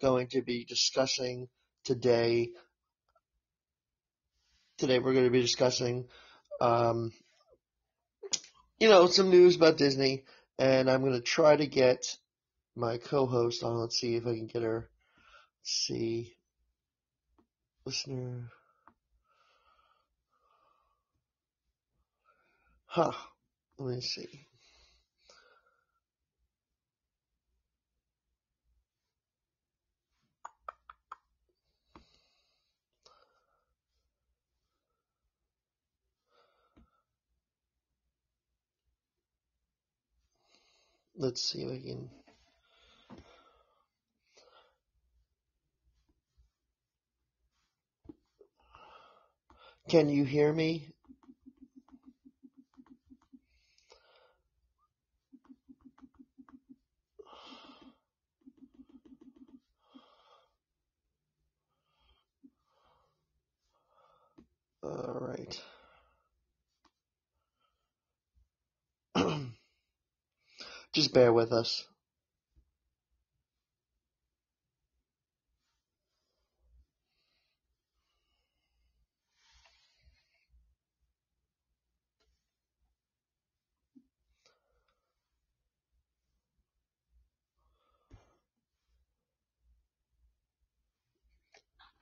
going to be discussing today. Today we're going to be discussing, um, you know, some news about Disney, and I'm going to try to get my co-host on. Let's see if I can get her. Let's see, listener. Huh. Let me see. Let's see if I can. Can you hear me? All right. Just bear with us.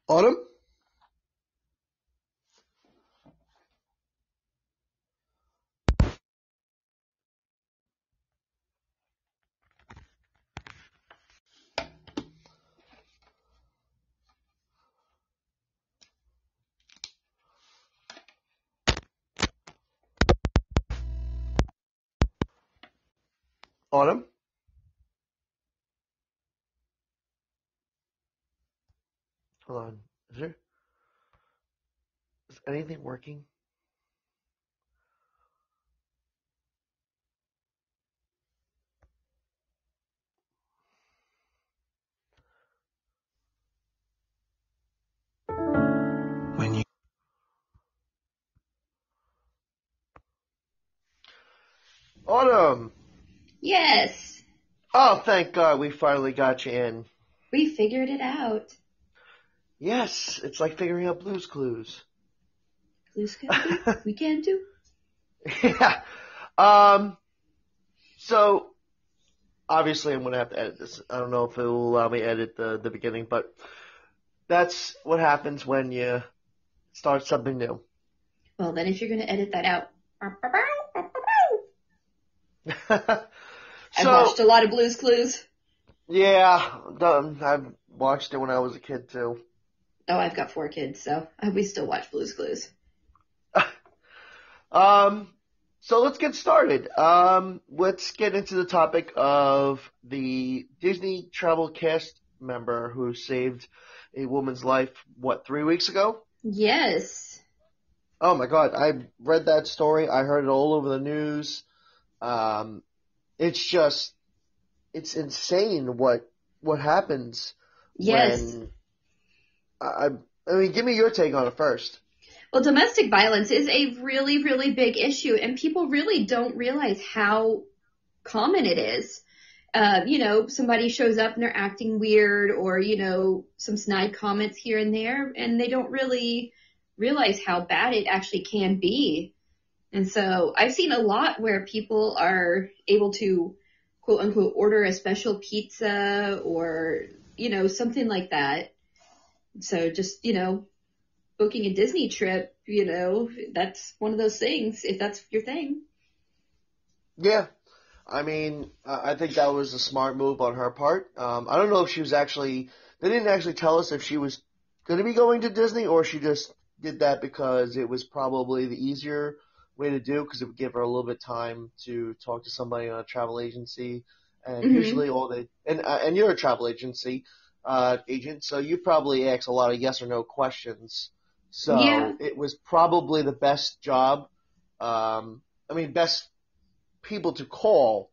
Autumn? Autumn? Hold on. Is there is anything working? When you Autumn! Yes, Oh, thank God we finally got you in. we figured it out. Yes, it's like figuring out Blue's Clues. Blue's Clues we can do. yeah. Um. So, obviously, I'm gonna have to edit this. I don't know if it will allow me to edit the the beginning, but that's what happens when you start something new. Well, then if you're going to edit that out. I've watched a lot of Blues Clues. yeah. I've watched it when I was a kid too. Oh, I've got four kids, so uh, we still watch Blues Clues. Um, so let's get started. Um, let's get into the topic of the Disney travel cast member who saved a woman's life, what, three weeks ago? Yes. Oh my god, I read that story. I heard it all over the news. Um, it's just, it's insane what, what happens Yes. when, I, I mean, give me your take on it first. Well, domestic violence is a really, really big issue, and people really don't realize how common it is. Uh, you know, somebody shows up and they're acting weird, or, you know, some snide comments here and there, and they don't really realize how bad it actually can be. And so I've seen a lot where people are able to quote unquote order a special pizza or, you know, something like that. So just, you know, booking a Disney trip, you know, that's one of those things, if that's your thing. Yeah. I mean, I think that was a smart move on her part. Um, I don't know if she was actually, they didn't actually tell us if she was going to be going to Disney or she just did that because it was probably the easier way to do because it would give her a little bit of time to talk to somebody on a travel agency. And Mhm. usually all they, and, uh, and you're a travel agency, uh, agent, so you probably ask a lot of yes or no questions. So Yeah. it was probably the best job, um, I mean, best people to call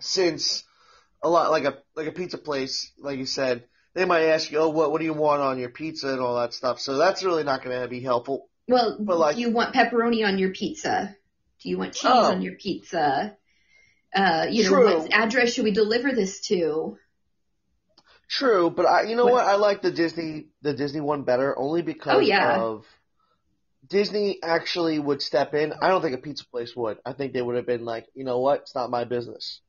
since a lot like a like a pizza place, like you said, they might ask you, "Oh, what what do you want on your pizza?" and all that stuff. So that's really not going to be helpful. Well, But, like- do you want pepperoni on your pizza? Do you want cheese Oh. on your pizza? Uh, you know, True. what address should we deliver this to? True, but I, you know What- what? I like the Disney, the Disney one better only because Oh, yeah. of Disney actually would step in. I don't think a pizza place would. I think they would have been like, you know what? It's not my business.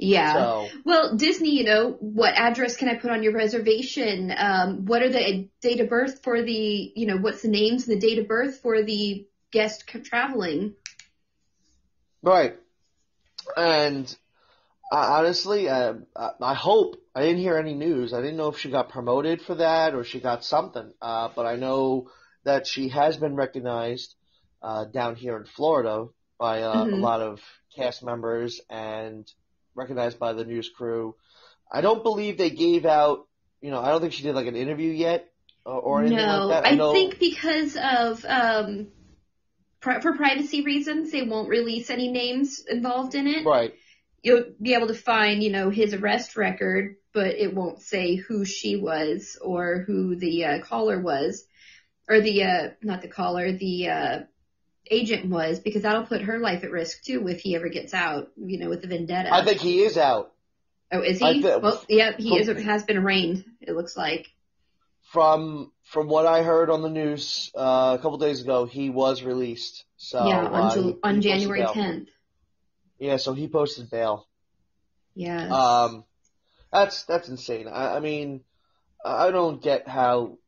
Yeah. So Well, Disney, you know, what address can I put on your reservation? Um, what are the date of birth for the, you know, what's the names and the date of birth for the guest traveling? right, and uh, honestly, uh, I I hope I didn't hear any news. I didn't know if she got promoted for that or she got something. Uh, but I know that she has been recognized uh, down here in Florida by uh, a Mhm. lot of cast members and recognized by the news crew. I don't believe they gave out. You know, I don't think she did like an interview yet or, or anything no, like that. I know, think because of um, pri- for privacy reasons, they won't release any names involved in it. right. You'll be able to find, you know, his arrest record, but it won't say who she was or who the uh, caller was, or the uh, not the caller, the uh, agent was, because that'll put her life at risk too if he ever gets out, you know, with the vendetta. I think he is out. oh, is he? thi- well, yeah, he is, has been arraigned. It looks like. From from what I heard on the news uh, a couple days ago, he was released. So yeah, uh, on, he- he on January 10th. Yeah, so he posted bail. Yeah. Um, that's that's insane. I, I mean, I don't get how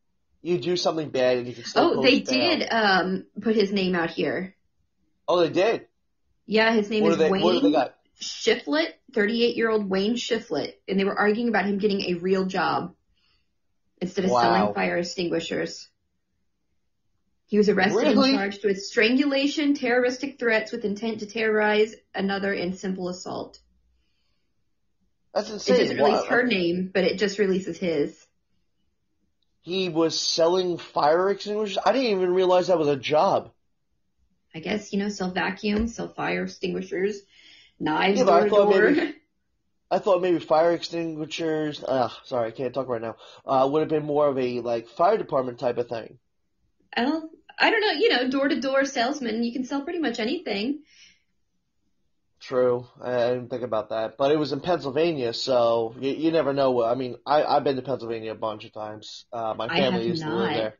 you do something bad and you can still. oh, they did um put his name out here. Oh, they did. Yeah, his name What is they? Wayne. What do they got? Shiflett, 38 year old Wayne Shiflett, and they were arguing about him getting a real job instead of Wow. selling fire extinguishers. He was arrested Really? and charged with strangulation, terroristic threats with intent to terrorize another, and simple assault. That's insane. It doesn't release Wow. her name, but it just releases his. He was selling fire extinguishers. I didn't even realize that was a job. I guess, you know, sell vacuums, sell fire extinguishers, knives, Yeah, I thought door. maybe- I thought maybe fire extinguishers. Ugh, sorry, I can't talk right now. Uh, would have been more of a like fire department type of thing. Well, I don't know, you know, door to door salesman, you can sell pretty much anything. True, I didn't think about that, but it was in Pennsylvania, so you, you never know. what- I mean, I I've been to Pennsylvania a bunch of times. Uh, my family used to live there,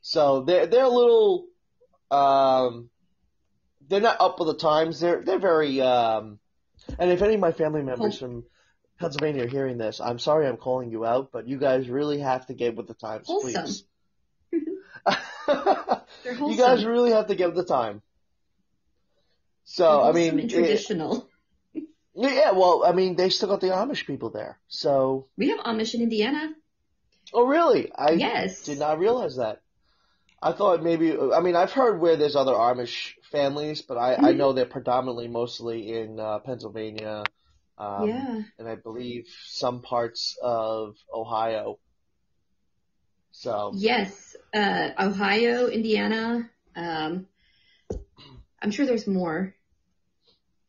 so they're they're a little, um, they're not up with the times. They're they're very, um, and if any of my family members from Pennsylvania are hearing this, I'm sorry I'm calling you out, but you guys really have to get with the times, Wholesome. please. You guys really have to get with the time. So I mean, and it- traditional. yeah, well, I mean, they still got the Amish people there. So, We have Amish in Indiana. oh really? I yes. did not realize that. I thought maybe. I mean, I've heard where there's other Amish families, but I, I Mhm. know they're predominantly mostly in uh, Pennsylvania, um, yeah. and I believe some parts of Ohio. So, Yes. Uh, Ohio, Indiana. Um, I'm sure there's more.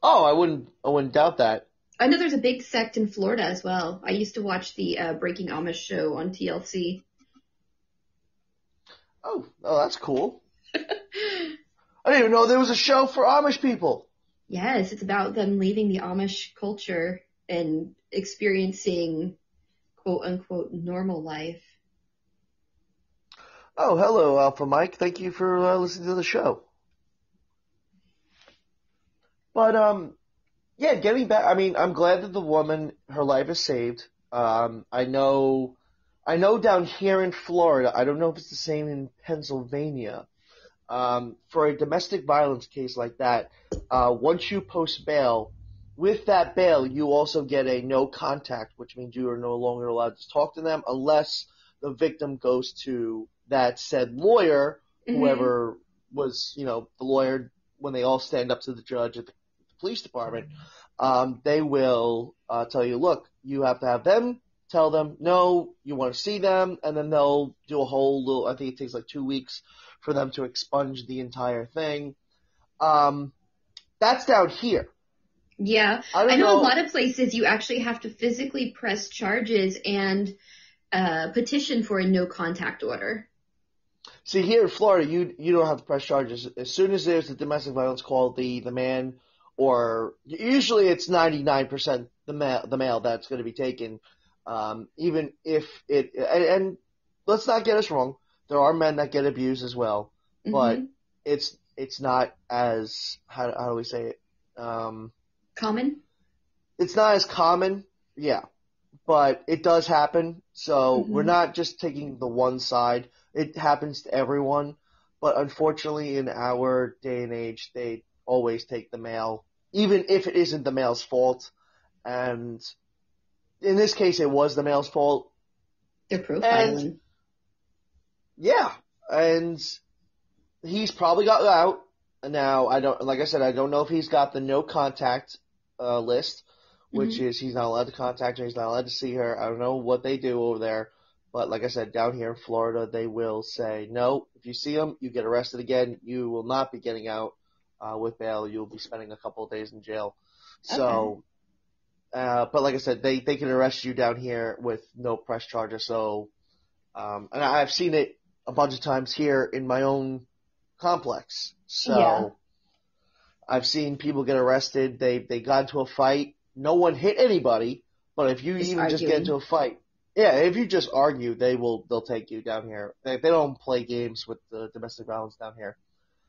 oh, I wouldn't, I wouldn't doubt that. I know there's a big sect in Florida as well. I used to watch the uh, Breaking Amish show on TLC. Oh, oh, that's cool. I didn't even know there was a show for Amish people. yes, it's about them leaving the Amish culture and experiencing quote unquote normal life. Oh, hello, Alpha Mike. Thank you for uh, listening to the show. But um, yeah, getting back. I mean, I'm glad that the woman, her life is saved. Um, I know, I know down here in Florida. I don't know if it's the same in Pennsylvania. Um, for a domestic violence case like that, uh, once you post bail, with that bail, you also get a no contact, which means you are no longer allowed to talk to them unless the victim goes to that said lawyer, Mhm. whoever was, you know, the lawyer when they all stand up to the judge at the police department, um, they will uh, tell you, look, you have to have them tell them no, you want to see them, and then they'll do a whole little. I think it takes like two weeks for them to expunge the entire thing. Um, that's down here. Yeah. I I know, know. a lot of places you actually have to physically press charges and uh, petition for a no contact order. See, here in Florida, you you don't have to press charges. As soon as there's a domestic violence call, the the man, or usually it's ninety nine percent the male the male that's going to be taken. Um, even if it, and, and let's not get us wrong, there are men that get abused as well, but Mhm. it's it's not as how, how do we say it? Um, common. it's not as common, yeah, but it does happen. So Mhm. we're not just taking the one side. It happens to everyone, but unfortunately, in our day and age, they always take the male, even if it isn't the male's fault. And in this case, it was the male's fault. They're profiling. And- Yeah, and he's probably got out. Now I don't, like I said, I don't know if he's got the no contact uh, list, which is he's not allowed to contact her, he's not allowed to see her. I don't know what they do over there, but like I said, down here in Florida, they will say no. If you see him, you get arrested again. You will not be getting out uh, with bail. You'll be spending a couple of days in jail. So, uh, but like I said, they they can arrest you down here with no press charges. So, um, and I've seen it a bunch of times here in my own complex. So, Yeah. I've seen people get arrested. They they got into a fight. No one hit anybody, but if you Just even just get into a fight, yeah, if you just argue, they will they'll take you down here. They they don't play games with the domestic violence down here.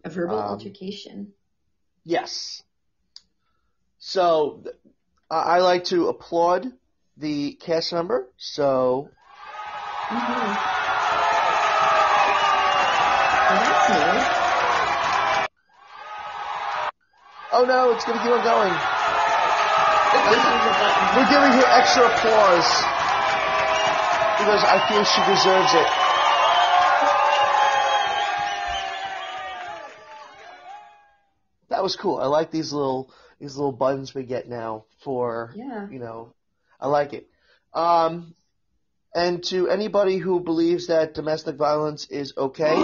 A verbal um, altercation. Yes. So I like to applaud the cast member. So Mhm. Well, that's new. oh no, it's gonna keep on going. This is a button. We're giving her extra applause because I feel she deserves it. Was cool. I like these little these little buttons we get now for Yeah. you know, I like it. Um, and to anybody who believes that domestic violence is okay,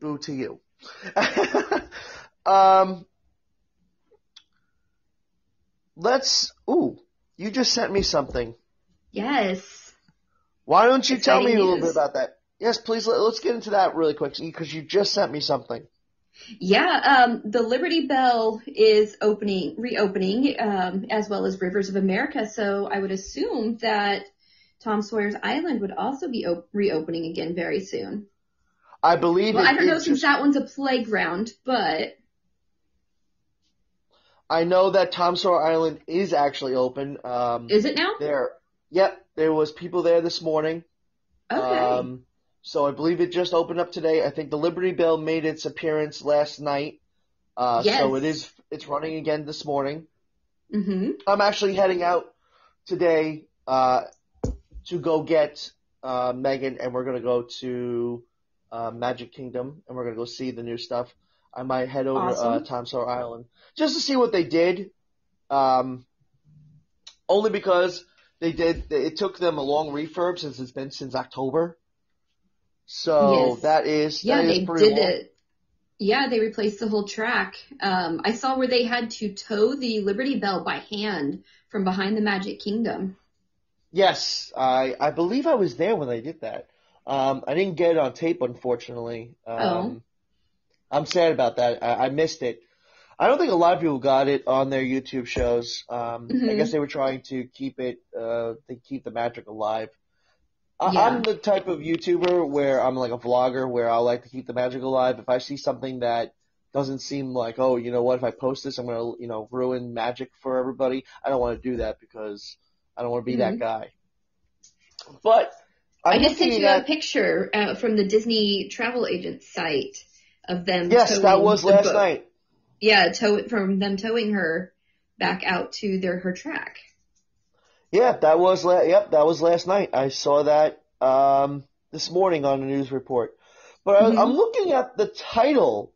boo to you. um, let's. Ooh, you just sent me something. Yes. Why don't you tell me Exciting a little bit about that? Yes, please. Let, let's get into that really quick because you just sent me something. Yeah, um, the Liberty Belle is opening, reopening, um, as well as Rivers of America. So I would assume that Tom Sawyer's Island would also be op- reopening again very soon. I believe Well, it, I don't know since that one's a playground, but I know that Tom Sawyer Island is actually open. Um, is it now? there, yep, there was people there this morning. Okay. Um, so I believe it just opened up today. I think the Liberty Belle made its appearance last night. Uh, so it is, it's running again this morning. hmm I'm actually heading out today, uh, to go get, uh, Megan and we're gonna go to, uh, Magic Kingdom and we're gonna go see the new stuff. I might head over, uh, Awesome. Tom Sawyer Island just to see what they did. Um, only because they did, it took them a long refurb since it's been since October. So Yes. that is, Yeah, that is they did it. Yeah, they replaced the whole track. Um, I saw where they had to tow the Liberty Belle by hand from behind the Magic Kingdom. Yes, I I believe I was there when they did that. Um, I didn't get it on tape, unfortunately. Um, Oh. I'm sad about that. I, I missed it. I don't think a lot of people got it on their YouTube shows. Um, I Mhm. guess they were trying to keep it, uh, to keep the magic alive. I, Yeah. I'm the type of YouTuber where I'm like a vlogger where I like to keep the magic alive. If I see something that doesn't seem like, oh, you know what, if I post this, I'm gonna, you know, ruin magic for everybody. I don't want to do that because I don't want to be that guy. But I'm Mm-hmm. I just sent you at, a picture uh, from the Disney travel agent site of them. yes, that was last boat. night. Yeah, tow from them towing her back out to their her track. Yeah, that was la- yep, that was last night. I saw that um, this morning on the news report. But I, Mhm. I'm looking at the title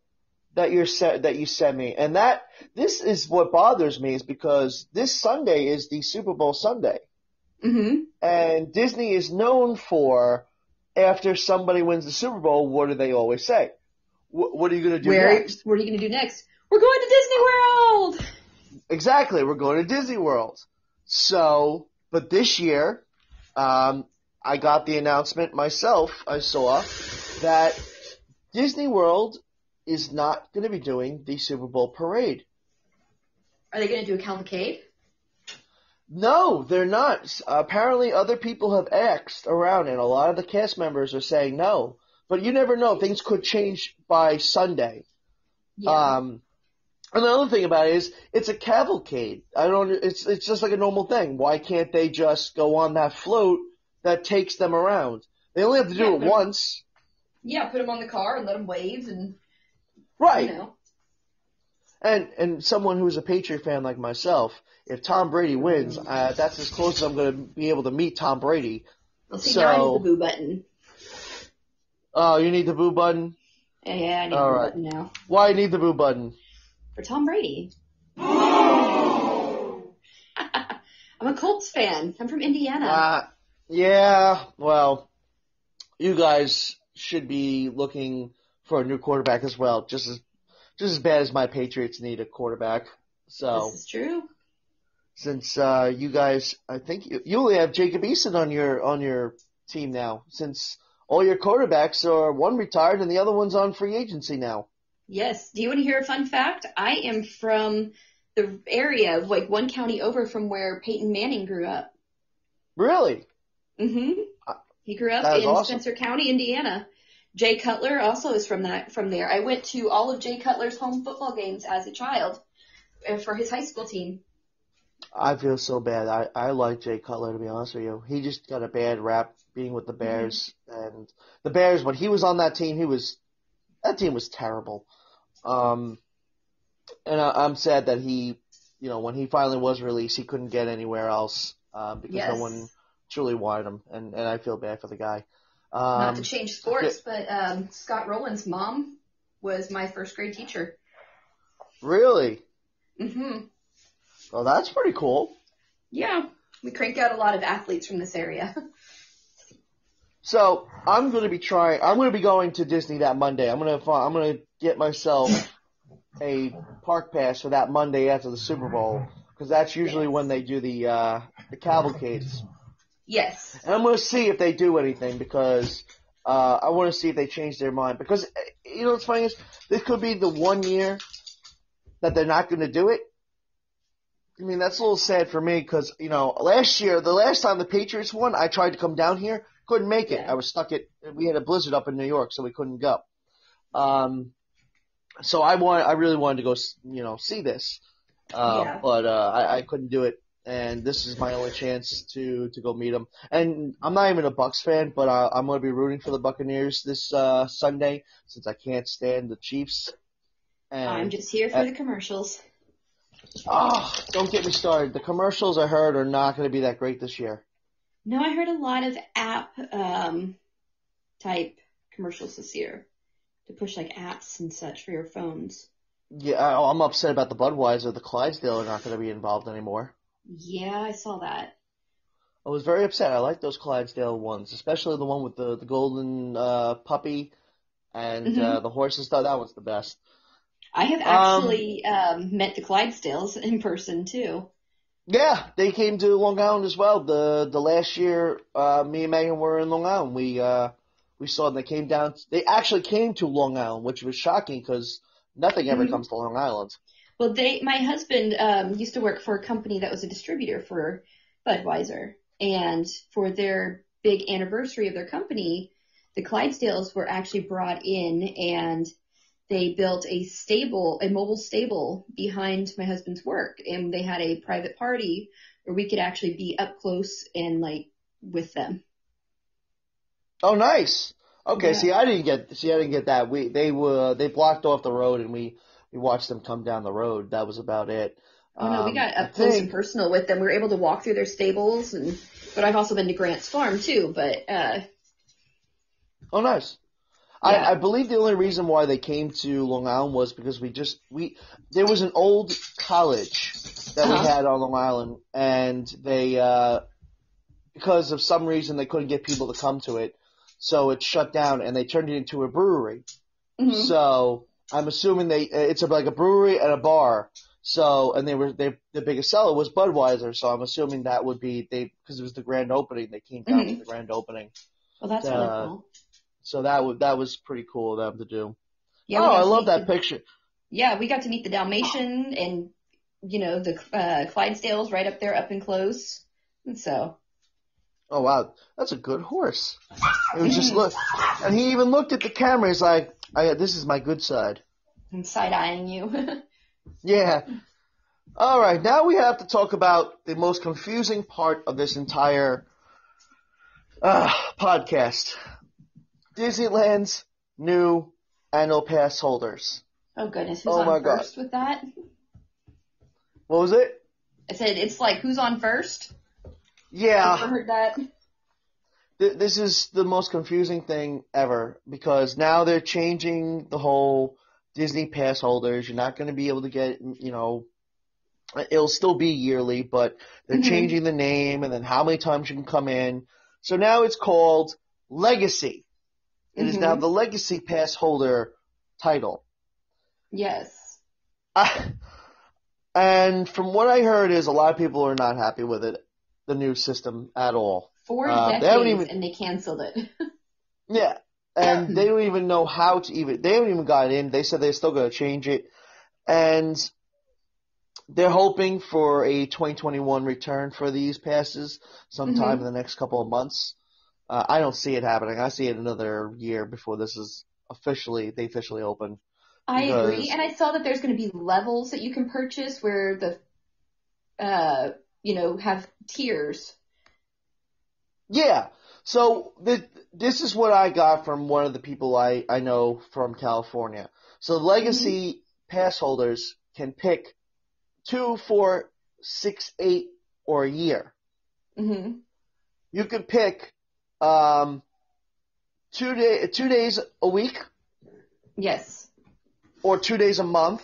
that you're set that you sent me, and that this is what bothers me is because this Sunday is the Super Bowl Sunday, hmm and Disney is known for after somebody wins the Super Bowl, what do they always say? Wh- what are you going to do Where next? what are you going to do next? We're going to Disney World. Exactly. We're going to Disney World. So, but this year, um, I got the announcement myself. I saw that Disney World is not going to be doing the Super Bowl parade. Are they going to do a cavalcade? No, they're not. Apparently, other people have asked around, and a lot of the cast members are saying no. But you never know; things could change by Sunday. Yeah. Um, another thing about it is it's a cavalcade. I don't. It's it's just like a normal thing. Why can't they just go on that float that takes them around? They only have to do Yeah, it they're- once, yeah, put them on the car and let them wave and, right? you know. And and someone who's a Patriot fan like myself, if Tom Brady wins, uh, that's as close as I'm going to be able to meet Tom Brady. Well, see, now I So- need the boo button. Oh, you need the boo button. Yeah, I need All the right. button now. Why need the boo button? For Tom Brady. I'm a Colts fan. I'm from Indiana. Uh, yeah, well, you guys should be looking for a new quarterback as well, just as just as bad as my Patriots need a quarterback. So this is true. since uh, you guys, I think you, you only have Jacob Eason on your on your team now, since all your quarterbacks are one retired and the other one's on free agency now. Yes. Do you want to hear a fun fact? I am from the area, of like one county over from where Peyton Manning grew up. Really? Mm hmm He grew up in awesome. Spencer County, Indiana. Jay Cutler also is from that from there. I went to all of Jay Cutler's home football games as a child uh, for his high school team. I feel so bad. I, I like Jay Cutler to be honest with you. He just got a bad rap being with the Bears and the Bears when he was on that team he was that team was terrible. Um and I, I'm sad that he you know when he finally was released he couldn't get anywhere else uh, because Yes. no one truly wanted him and and I feel bad for the guy. Not Um to change sports, but um, Scott Rolen's mom was my first grade teacher. really? hmm Well that's pretty cool. Yeah, we crank out a lot of athletes from this area. So I'm going to be trying. I'm going to be going to Disney that Monday. I'm going to. I'm going to get myself a park pass for that Monday after the Super Bowl because that's usually when they do the uh, the cavalcades. yes. And I'm going to see if they do anything because uh, I want to see if they change their mind because uh, you know what's funny is this could be the one year that they're not going to do it. I mean that's a little sad for me because you know last year the last time the Patriots won I tried to come down here couldn't make it Yeah. I was stuck at we had a blizzard up in New York so we couldn't go. Um, so I want I really wanted to go s- you know see this, uh, Yeah. but uh, I, I couldn't do it and this is my only chance to to go meet him. And I'm not even a Bucks fan, but uh, I'm going to be rooting for the Buccaneers this uh, Sunday since I can't stand the Chiefs. And I'm just here for the commercials. oh, don't get me started. The commercials I heard are not going to be that great this year. No, I heard a lot of app um, type commercials this year to push like apps and such for your phones. Yeah, I'm upset about the Budweiser. The Clydesdale are not going to be involved anymore. Yeah, I saw that. I was very upset. I like those Clydesdale ones, especially the one with the the golden uh, puppy and Mhm. uh, the horse and stuff. That one's the best. I have Um, actually um, met the Clydesdales in person too. Yeah, they came to Long Island as well. The the last year, uh, me and Megan were in Long Island. We uh, we saw them. They came down. They actually came to Long Island, which was shocking because nothing ever Mhm. comes to Long Island. Well, they, my husband um, used to work for a company that was a distributor for Budweiser, and for their big anniversary of their company, the Clydesdales were actually brought in, and they built a stable, a mobile stable behind my husband's work, and they had a private party where we could actually be up close and like with them. Oh, nice. Okay, Yeah. see, I didn't get see, I didn't get that. We they were they blocked off the road, and we we watched them come down the road. That was about it. Oh no, we Um, got up close and personal with them. We were able to walk through their stables, and but I've also been to Grant's Farm too. But uh, Oh, nice. Yeah. I, I believe the only reason why they came to Long Island was because we just we there was an old college that Uh-huh. we had on Long Island, and they uh, because of some reason they couldn't get people to come to it, so it shut down, and they turned it into a brewery. mhm. So I'm assuming they it's a, like a brewery and a bar. So and they were they the biggest seller was Budweiser. So I'm assuming that would be they because it was the grand opening. They came down Mhm. for the grand opening. well, that's uh, really cool. So that would that was pretty cool of them to do. Yeah, oh, I love that the- picture. Yeah, we got to meet the Dalmatian and you know, the uh, Clydesdales right up there, up and close. And so. Oh wow, that's a good horse. It was just look, and he even looked at the camera. He's like, I, "This is my good side." I'm side eyeing you. yeah. All right, now we have to talk about the most confusing part of this entire uh, podcast: Disneyland's new annual pass holders. Oh goodness, who's Oh, my on God. with that? What was it? I said it's like who's on first. Yeah. Ever heard that? th- this is the most confusing thing ever because now they're changing the whole Disney pass holders. You're not going to be able to get, you know, it'll still be yearly, but they're Mhm. changing the name and then how many times you can come in. So now it's called Legacy. It is now Mhm. the Legacy pass holder title. Yes. I, and from what I heard is a lot of people are not happy with it, the new system at all. Four Uh, they decades haven't even- and they canceled it. Yeah. And they don't even know how to even, they haven't even gotten in. They said they're still going to change it. And they're hoping for a 2021 return for these passes sometime Mhm. in the next couple of months. Uh, I don't see it happening. I see it another year before this is officially, they officially open. I agree, and I saw that there's going to be levels that you can purchase where the, uh, you know, have tears. Yeah. So th- this is what I got from one of the people I, I know from California. So legacy pass holders can pick two, four, six, eight, or a year. hmm You can pick um, two day two days a week Yes. or two days a month.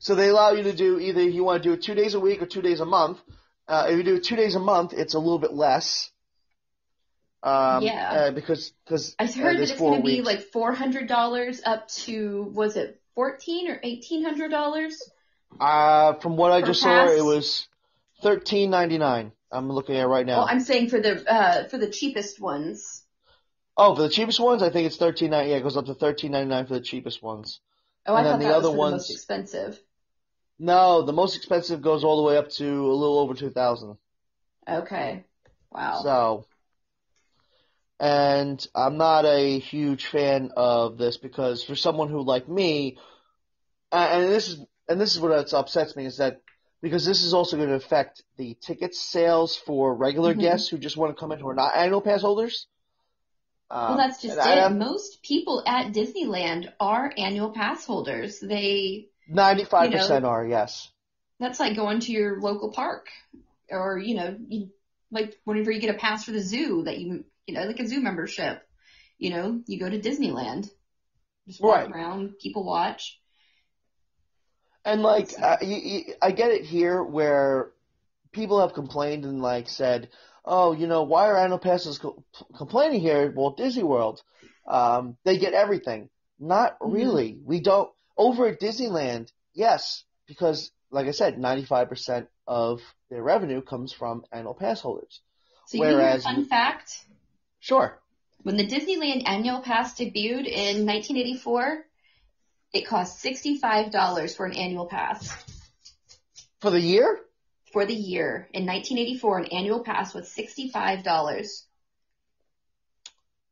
So they allow you to do either you want to do it two days a week or two days a month. Uh, if you do it two days a month, it's a little bit less. Um, Yeah. Uh, because because I uh, heard that it's going to be like four hundred dollars up to was it fourteen or eighteen hundred dollars? Uh, from what I just pass? saw, it was thirteen ninety nine. I'm looking at it right now. Well, I'm saying for the uh for the cheapest ones. oh, for the cheapest ones, I think it's thirteen ninety. Yeah, it goes up to thirteen ninety nine for the cheapest ones. Oh, I And then thought the that other was for the most expensive. No, the most expensive goes all the way up to a little over two thousand. Okay. Wow. So, and I'm not a huge fan of this because for someone who like me, and this is and this is what upsets me is that because this is also going to affect the ticket sales for regular Mhm. guests who just want to come in who are not annual pass holders. well, Um, that's just it. Most people at Disneyland are annual pass holders. They 95% are, yes. that's like going to your local park or you know you, like whenever you get a pass for the zoo that you you know like a zoo membership you know you go to disneyland just walk Right. around people watch And like, uh, you, you, I get it here where people have complained and like said, "Oh, you know, why are annual passes co- complaining here at Walt Disney World? Um, they get everything." Not Mhm. really. We don't. Over at Disneyland, yes, because like I said, ninety-five percent of their revenue comes from annual pass holders. so you Whereas fun fact Sure. when the disneyland annual pass debuted in 1984 it cost $65 for an annual pass For the year? for the year in 1984 an annual pass was $65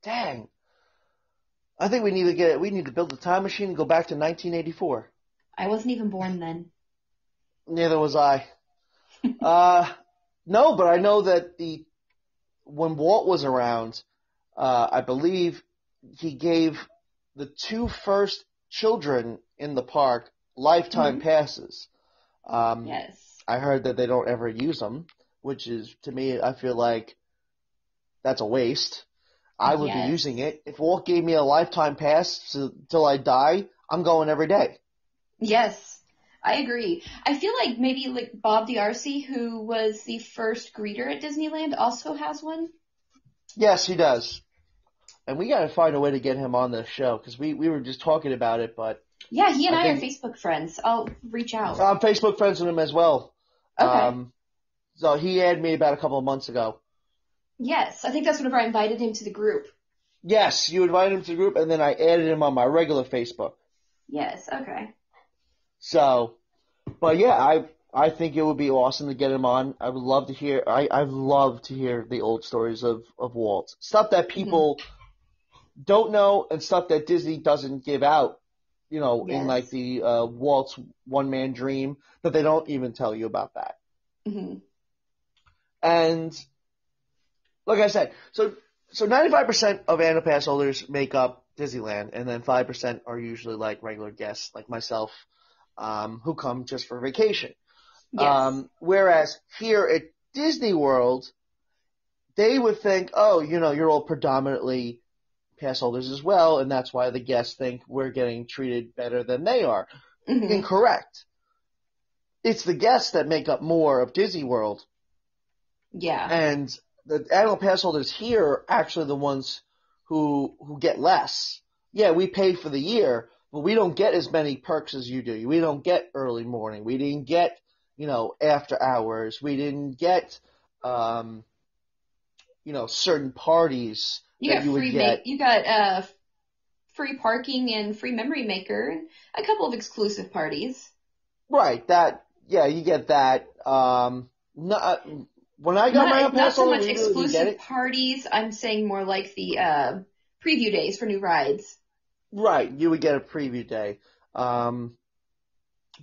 Dang. I think we need to get. We need to build a time machine and go back to 1984. i wasn't even born then Neither was I. uh, no, but I know that the when Walt was around, uh, I believe he gave the two first children in the park lifetime Mhm. passes. Um, yes I heard that they don't ever use them, which is to me, I feel like that's a waste. I would Yes. be using it if Walt gave me a lifetime pass to, till I die. I'm going every day. Yes, I agree. I feel like maybe like Bob D'Arcy, who was the first greeter at Disneyland, also has one. Yes, he does. And we got to find a way to get him on the show because we, we were just talking about it, but Yeah, he and I I, are Facebook friends. I'll reach out. I'm Facebook friends with him as well. Okay. Um, so he added me about a couple of months ago. Yes, I think that's whenever I invited him to the group. Yes, you invited him to the group, and then I added him on my regular Facebook. Yes, okay. So, but yeah, I I think it would be awesome to get him on. I would love to hear. I I love to hear the old stories of of Walt stuff that people mm-hmm. don't know and stuff that Disney doesn't give out. You know, yes. in like the uh, Walt's one man dream that they don't even tell you about that. Mm-hmm. And like I said, so so 95% of annual pass holders make up Disneyland, and then 5% are usually like regular guests, like myself, um, who come just for vacation. Yes. Um, whereas here at Disney World, they would think, oh, you know, you're all predominantly pass holders as well, and that's why the guests think we're getting treated better than they are. Mm-hmm. Incorrect. It's the guests that make up more of Disney World. Yeah. And the annual pass holders here are actually the ones who who get less. Yeah, we pay for the year, but we don't get as many perks as you do. We don't get early morning. We didn't get, you know, after hours. We didn't get, um, you know, certain parties you got you free get. you got uh, free parking and free memory maker and a couple of exclusive parties. Right. That. Yeah, you get that. Um, not, when I got not, my not not so much exclusive parties. I'm saying more like the uh, preview days for new rides. Right, you would get a preview day. Um,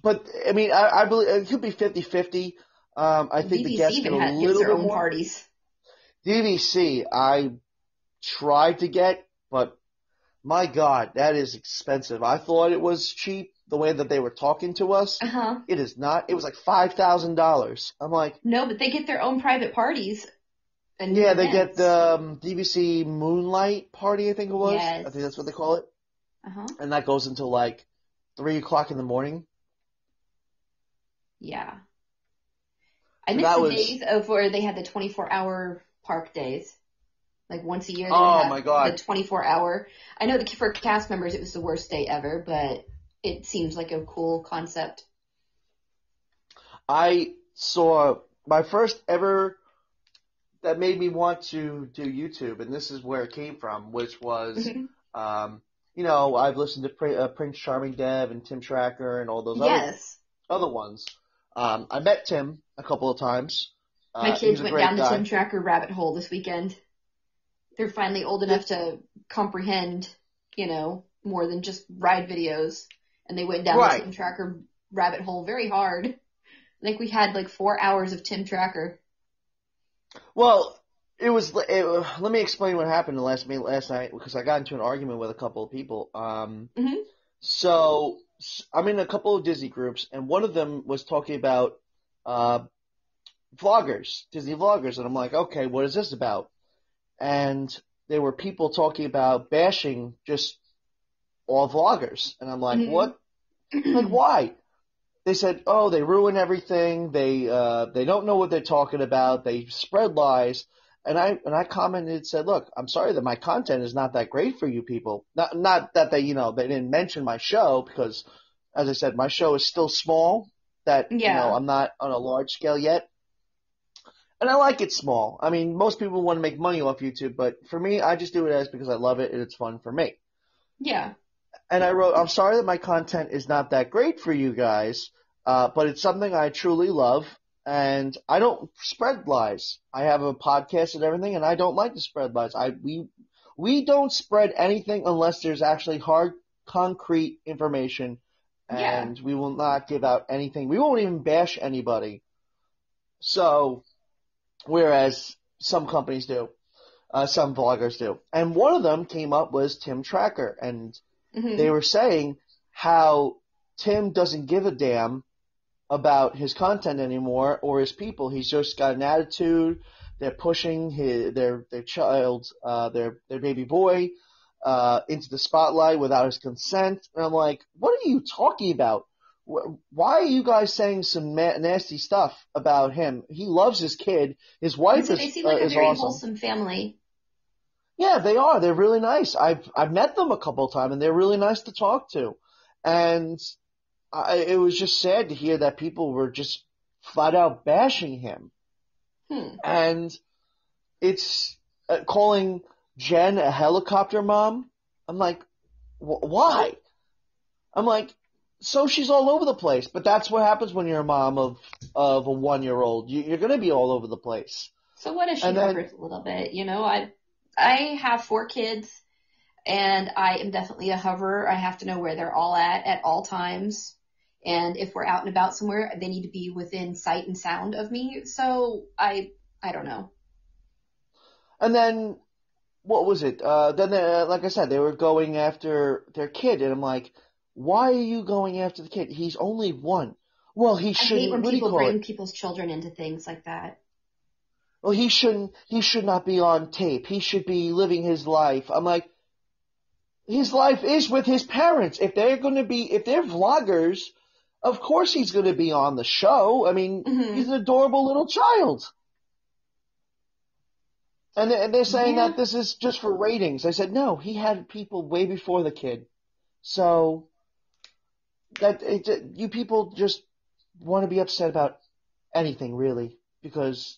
but I mean, I, I believe it could be 50-50. Um, I think DVC the guests even get a had, little their bit own more. parties. DVC, I tried to get, but my God, that is expensive. I thought it was cheap the way that they were talking to us. Uh-huh. It is not. It was like five thousand dollars. I'm like, No, but they get their own private parties. And yeah, they get the um, DVC Moonlight Party. I think it was. Yes. I think that's what they call it, Uh-huh. and that goes until like three o'clock in the morning. Yeah. I miss that the was- days of where they had the 24 hour park days. Like once a year. they Oh my God. The 24 hour. I know that for cast members it was the worst day ever, but it seems like a cool concept. I saw my first ever that made me want to do YouTube, and this is where it came from, which was, Mhm. um, you know, I've listened to Pr- uh, Prince Charming Dev and Tim Tracker and all those other yes. other ones. Um, I met Tim a couple of times. Uh, My kids went down the. Tim Tracker rabbit hole this weekend. They're finally old enough to comprehend, you know, more than just ride videos. And they went down Right. the Tim Tracker rabbit hole very hard. I think we had like four hours of Tim Tracker. Well, it was. It, let me explain what happened last me last night because I got into an argument with a couple of people. Um, Mhm. So I'm in a couple of Disney groups, and one of them was talking about uh, vloggers, Disney vloggers, and I'm like, okay, what is this about? And there were people talking about bashing just all vloggers, and I'm like, Mhm. what? like why? They said, oh, they ruin everything. They uh, they don't know what they're talking about. They spread lies. And I and I commented said, look, I'm sorry that my content is not that great for you people. Not not that they you know they didn't mention my show because, as I said, my show is still small. That you Yeah. know I'm not on a large scale yet. And I like it small. I mean, most people want to make money off YouTube, but for me, I just do it as because I love it and it's fun for me Yeah. And I wrote, I'm sorry that my content is not that great for you guys, uh, but it's something I truly love, and I don't spread lies. I have a podcast and everything, and I don't like to spread lies. I we we don't spread anything unless there's actually hard, concrete information, Yeah. and we will not give out anything. We won't even bash anybody. So, whereas some companies do. Uh, some vloggers do. And one of them came up was Tim Tracker, and Mhm. they were saying how Tim doesn't give a damn about his content anymore or his people. He's just got an attitude. They're pushing his, their their child, uh, their their baby boy, uh, into the spotlight without his consent. And I'm like, what are you talking about? Why are you guys saying some ma- nasty stuff about him? He loves his kid. His wife is, they seem uh, like a very awesome. wholesome family. Yeah, they are. They're really nice. I've I've met them a couple of times, and they're really nice to talk to. And I, it was just sad to hear that people were just flat out bashing him, Hmm. and it's uh, calling Jen a helicopter mom. I'm like, wh- why? I'm like, so she's all over the place. But that's what happens when you're a mom of of a one year old. You, you're going to be all over the place. So what if she And then- a little bit? You know, I I have four kids, and I am definitely a hoverer. I have to know where they're all at at all times. And if we're out and about somewhere, they need to be within sight and sound of me. So I I don't know. And then what was it? Uh, then they, like I said, they were going after their kid, and I'm like, why are you going after the kid? He's only one. Well, he shouldn't. hate when people bring it? people's children into things like that. Well, he shouldn't. He should not be on tape. He should be living his life. I'm like, his life is with his parents. If they're going to be, if they're vloggers, of course he's going to be on the show. I mean, Mhm. he's an adorable little child. And they- and they're saying Yeah. that this is just for ratings. I said, no, he had people way before the kid. So that it, you people just want to be upset about anything really because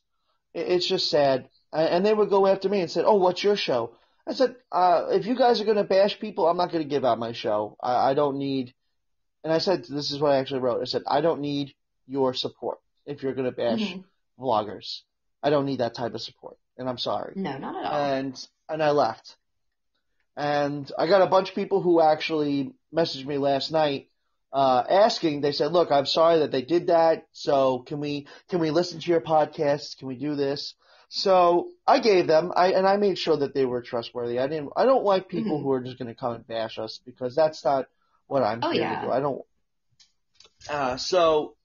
it's just sad. And they would go after me and said, "Oh, what's your show?" I said, uh, "If you guys are going to bash people, I'm not going to give out my show. I, I don't need." And I said, "This is what I actually wrote." I said, "I don't need your support if you're going to bash Mhm. vloggers. I don't need that type of support, and I'm sorry." No, not at all. and and I left. And I got a bunch of people who actually messaged me last night uh, asking. They said, "Look, I'm sorry that they did that. So can we can we listen to your podcast? Can we do this?" So I gave them, I and I made sure that they were trustworthy. I didn't. I don't like people Mhm. who are just going to come and bash us because that's not what I'm Oh, here yeah. to do. I don't. Uh, so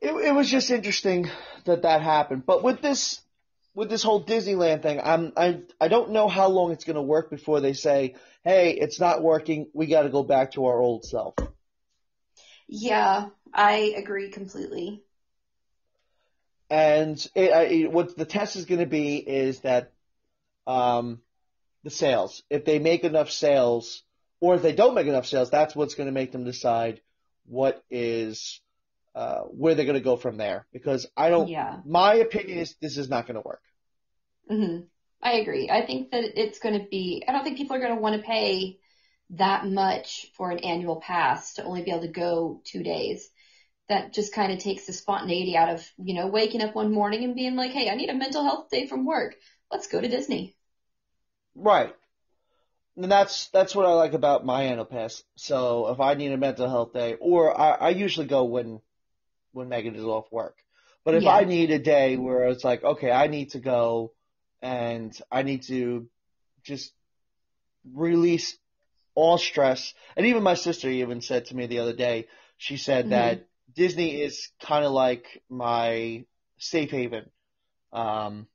it, it was just interesting that that happened. But with this with this whole Disneyland thing, I'm I I don't know how long it's going to work before they say, "Hey, it's not working. We got to go back to our old self." yeah, I agree completely. And it, it, what the test is going to be is that um, the sales. If they make enough sales, or if they don't make enough sales, that's what's going to make them decide what is uh, where they're going to go from there. Because I don't. Yeah. My opinion is this is not going to work. Hmm I agree. I think that it's going to be, I don't think people are going to want to pay that much for an annual pass to only be able to go two days. That just kind of takes the spontaneity out of, you know, waking up one morning and being like, hey, I need a mental health day from work. Let's go to Disney. Right. And that's that's what I like about my annual pass. So if I need a mental health day, or I, I usually go when when Megan is off work. But if Yeah. I need a day where it's like, okay, I need to go and I need to just release all stress. And even my sister even said to me the other day, she said Mhm. that Disney is kind of like my safe haven. Um,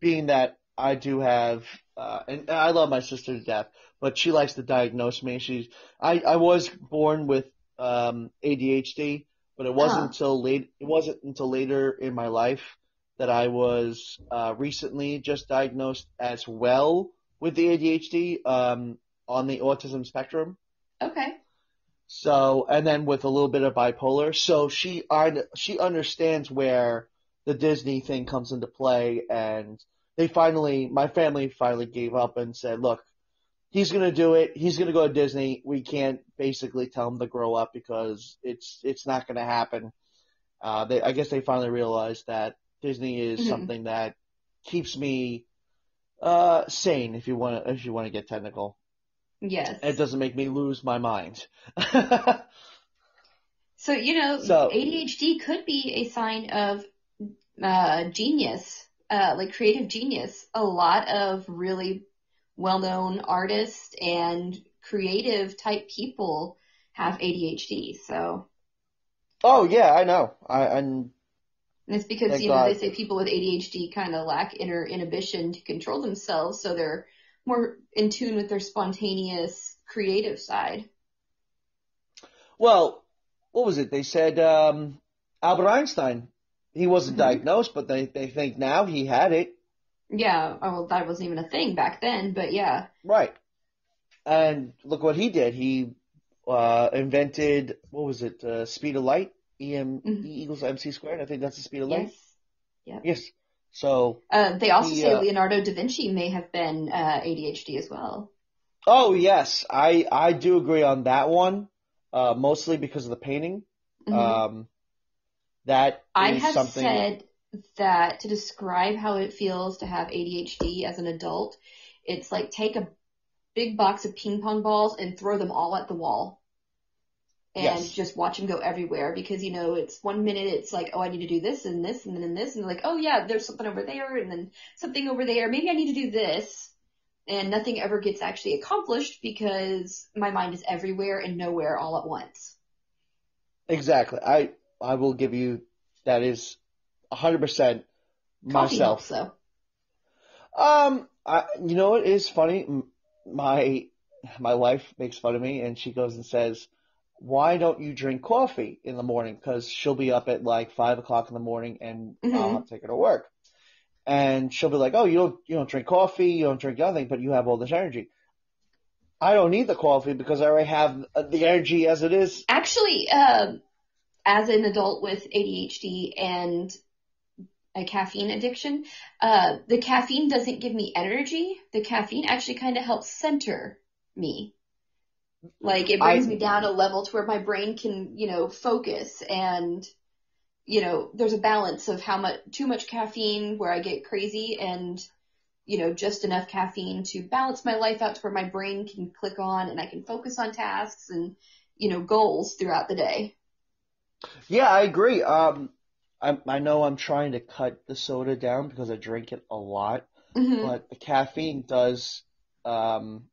being that I do have, uh, and I love my sister to death, but she likes to diagnose me. She's, I, I was born with, um, ADHD, but it wasn't Uh-huh. until late, it wasn't until later in my life that I was, uh, recently just diagnosed as well with the ADHD, um, on the autism spectrum. Okay. So, and then with a little bit of bipolar. So she, I, she understands where the Disney thing comes into play and they finally, my family finally gave up and said, look, he's going to do it. He's going to go to Disney. We can't basically tell him to grow up because it's, it's not going to happen. Uh, they, I guess they finally realized that Disney is Mhm. something that keeps me, uh, sane if you want to, if you want to get technical. Yes. It doesn't make me lose my mind. So, you know, So- ADHD could be a sign of uh, genius, uh, like creative genius. A lot of really well-known artists and creative type people have ADHD. So, Oh yeah, I know. I and and it's because, Thank you know, God. they say people with ADHD kind of lack inner inhibition to control themselves. So they're more in tune with their spontaneous creative side. well, what was it? They said um, Albert Einstein. He wasn't Mhm. diagnosed, but they they think now he had it. Yeah. Oh, well, that wasn't even a thing back then, but yeah. Right. And look what he did. He uh, invented what was it? Uh, speed of light. EM. E equals MC squared. I think that's the speed of light. Yes. Yes. So Uh, they also He, say uh, Leonardo da Vinci may have been uh, ADHD as well. oh yes, I I do agree on that one. uh, mostly because of the painting. Mhm. Um, that I have something. said that to describe how it feels to have ADHD as an adult, it's like take a big box of ping pong balls and throw them all at the wall. And Yes. just watch them go everywhere because, you know, it's one minute it's like, oh, I need to do this and this and then this and like, oh yeah, there's something over there and then something over there. Maybe I need to do this. And nothing ever gets actually accomplished because my mind is everywhere and nowhere all at once. Exactly. I I will give you that is hundred percent Coffee myself. helps though. Um, I, you know what is funny? My my wife makes fun of me, and she goes and says, "Why don't you drink coffee in the morning?" Because she'll be up at like five o'clock in the morning, and I'll Mhm. have to take her to work, and she'll be like, "Oh, you don't you don't drink coffee, you don't drink nothing, but you have all this energy." I don't need the coffee because I already have the energy as it is. Actually, um, as an adult with ADHD and a caffeine addiction, uh, the caffeine doesn't give me energy. The caffeine actually kind of helps center me. Like it brings I- me down a level to where my brain can, you know, focus and, you know, there's a balance of how much, too much caffeine where I get crazy and, you know, just enough caffeine to balance my life out to where my brain can click on and I can focus on tasks and, you know, goals throughout the day. Yeah, I agree. Um, I I know I'm trying to cut the soda down because I drink it a lot. hmm but the caffeine does. Um,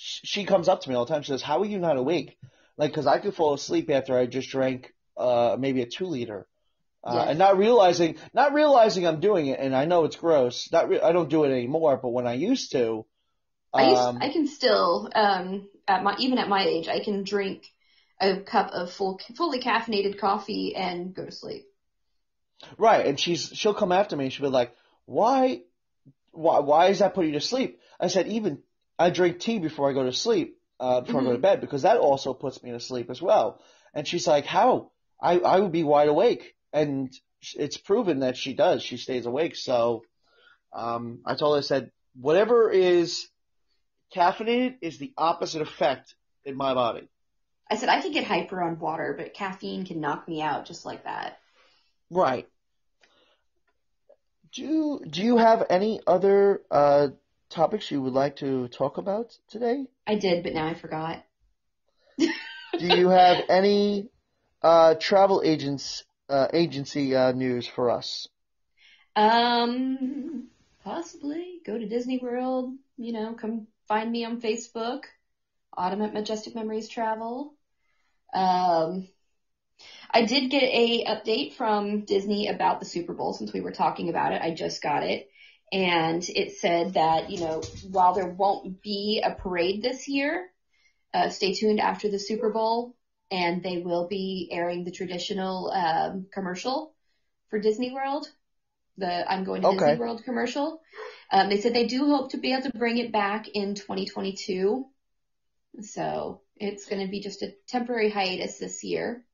she comes up to me all the time. She says, "How are you not awake?" Like, because I could fall asleep after I just drank uh maybe a two liter, uh, Yes. and not realizing not realizing I'm doing it, and I know it's gross. Not re- I don't do it anymore, but when I used to, I used, um, I can still, um, at my, even at my age, I can drink a cup of full, fully caffeinated coffee and go to sleep. right, and she's she'll come after me and she'll be like, "Why, why, why is that putting you to sleep?" I said, "Even I drink tea before I go to sleep, uh, before I go to bed, because that also puts me to sleep as well." And she's like, "How? I I would be wide awake." And it's proven that she does. She stays awake. So, um, I told her, I said, whatever is caffeinated is the opposite effect in my body. I said I could get hyper on water, but caffeine can knock me out just like that. Right. Do Do you have any other uh topics you would like to talk about today? I did, but now I forgot. Do you have any uh travel agents uh agency uh news for us? Um, possibly go to Disney World. You know, come find me on Facebook. Autumn at Majestic Memories Travel. Um, I did get a update from Disney about the Super Bowl since we were talking about it. I just got it. And it said that, you know, while there won't be a parade this year, uh, stay tuned after the Super Bowl and they will be airing the traditional, um, commercial for Disney World. The I'm going to Okay. Disney World commercial. Um, they said they do hope to be able to bring it back in 2022. So it's going to be just a temporary hiatus this year.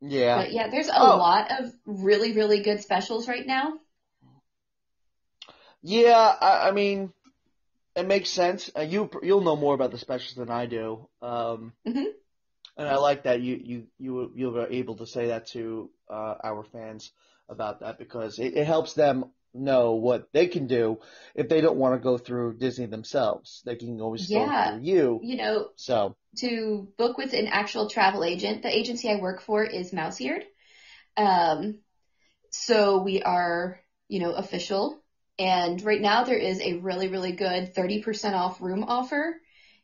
Yeah. But yeah, there's a Oh. lot of really, really good specials right now. Yeah, I, I mean, it makes sense. Uh, you you'll know more about the specials than I do. Um, Mhm. and I like that you you you you were able to say that to uh, our fans about that because it, it helps them know what they can do if they don't want to go through Disney themselves. They can always Yeah. go through you. You know, So to book with an actual travel agent, the agency I work for is Mouse Eared. Um, so we are, you know, official. And right now there is a really, really good 30% off room offer.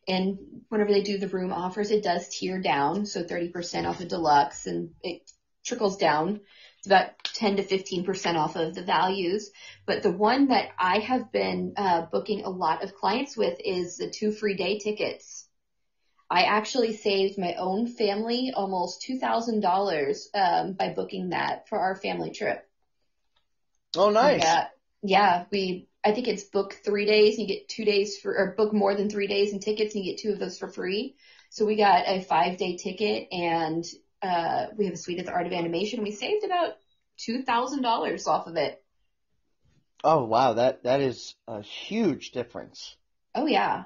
And whenever they do the room offers, it does tier down. So 30% off a deluxe and it trickles down. It's about 10 to 15% off of the values. But the one that I have been uh, booking a lot of clients with is the two free day tickets. I actually saved my own family almost $2,000 um, by booking that for our family trip. oh nice. Yeah, yeah. We I think it's book three days and you get two days for, or book more than three days in tickets and you get two of those for free. So we got a five day ticket and uh, we have a suite at the Art of Animation. We saved about two thousand dollars off of it. Oh wow, that that is a huge difference. Oh yeah,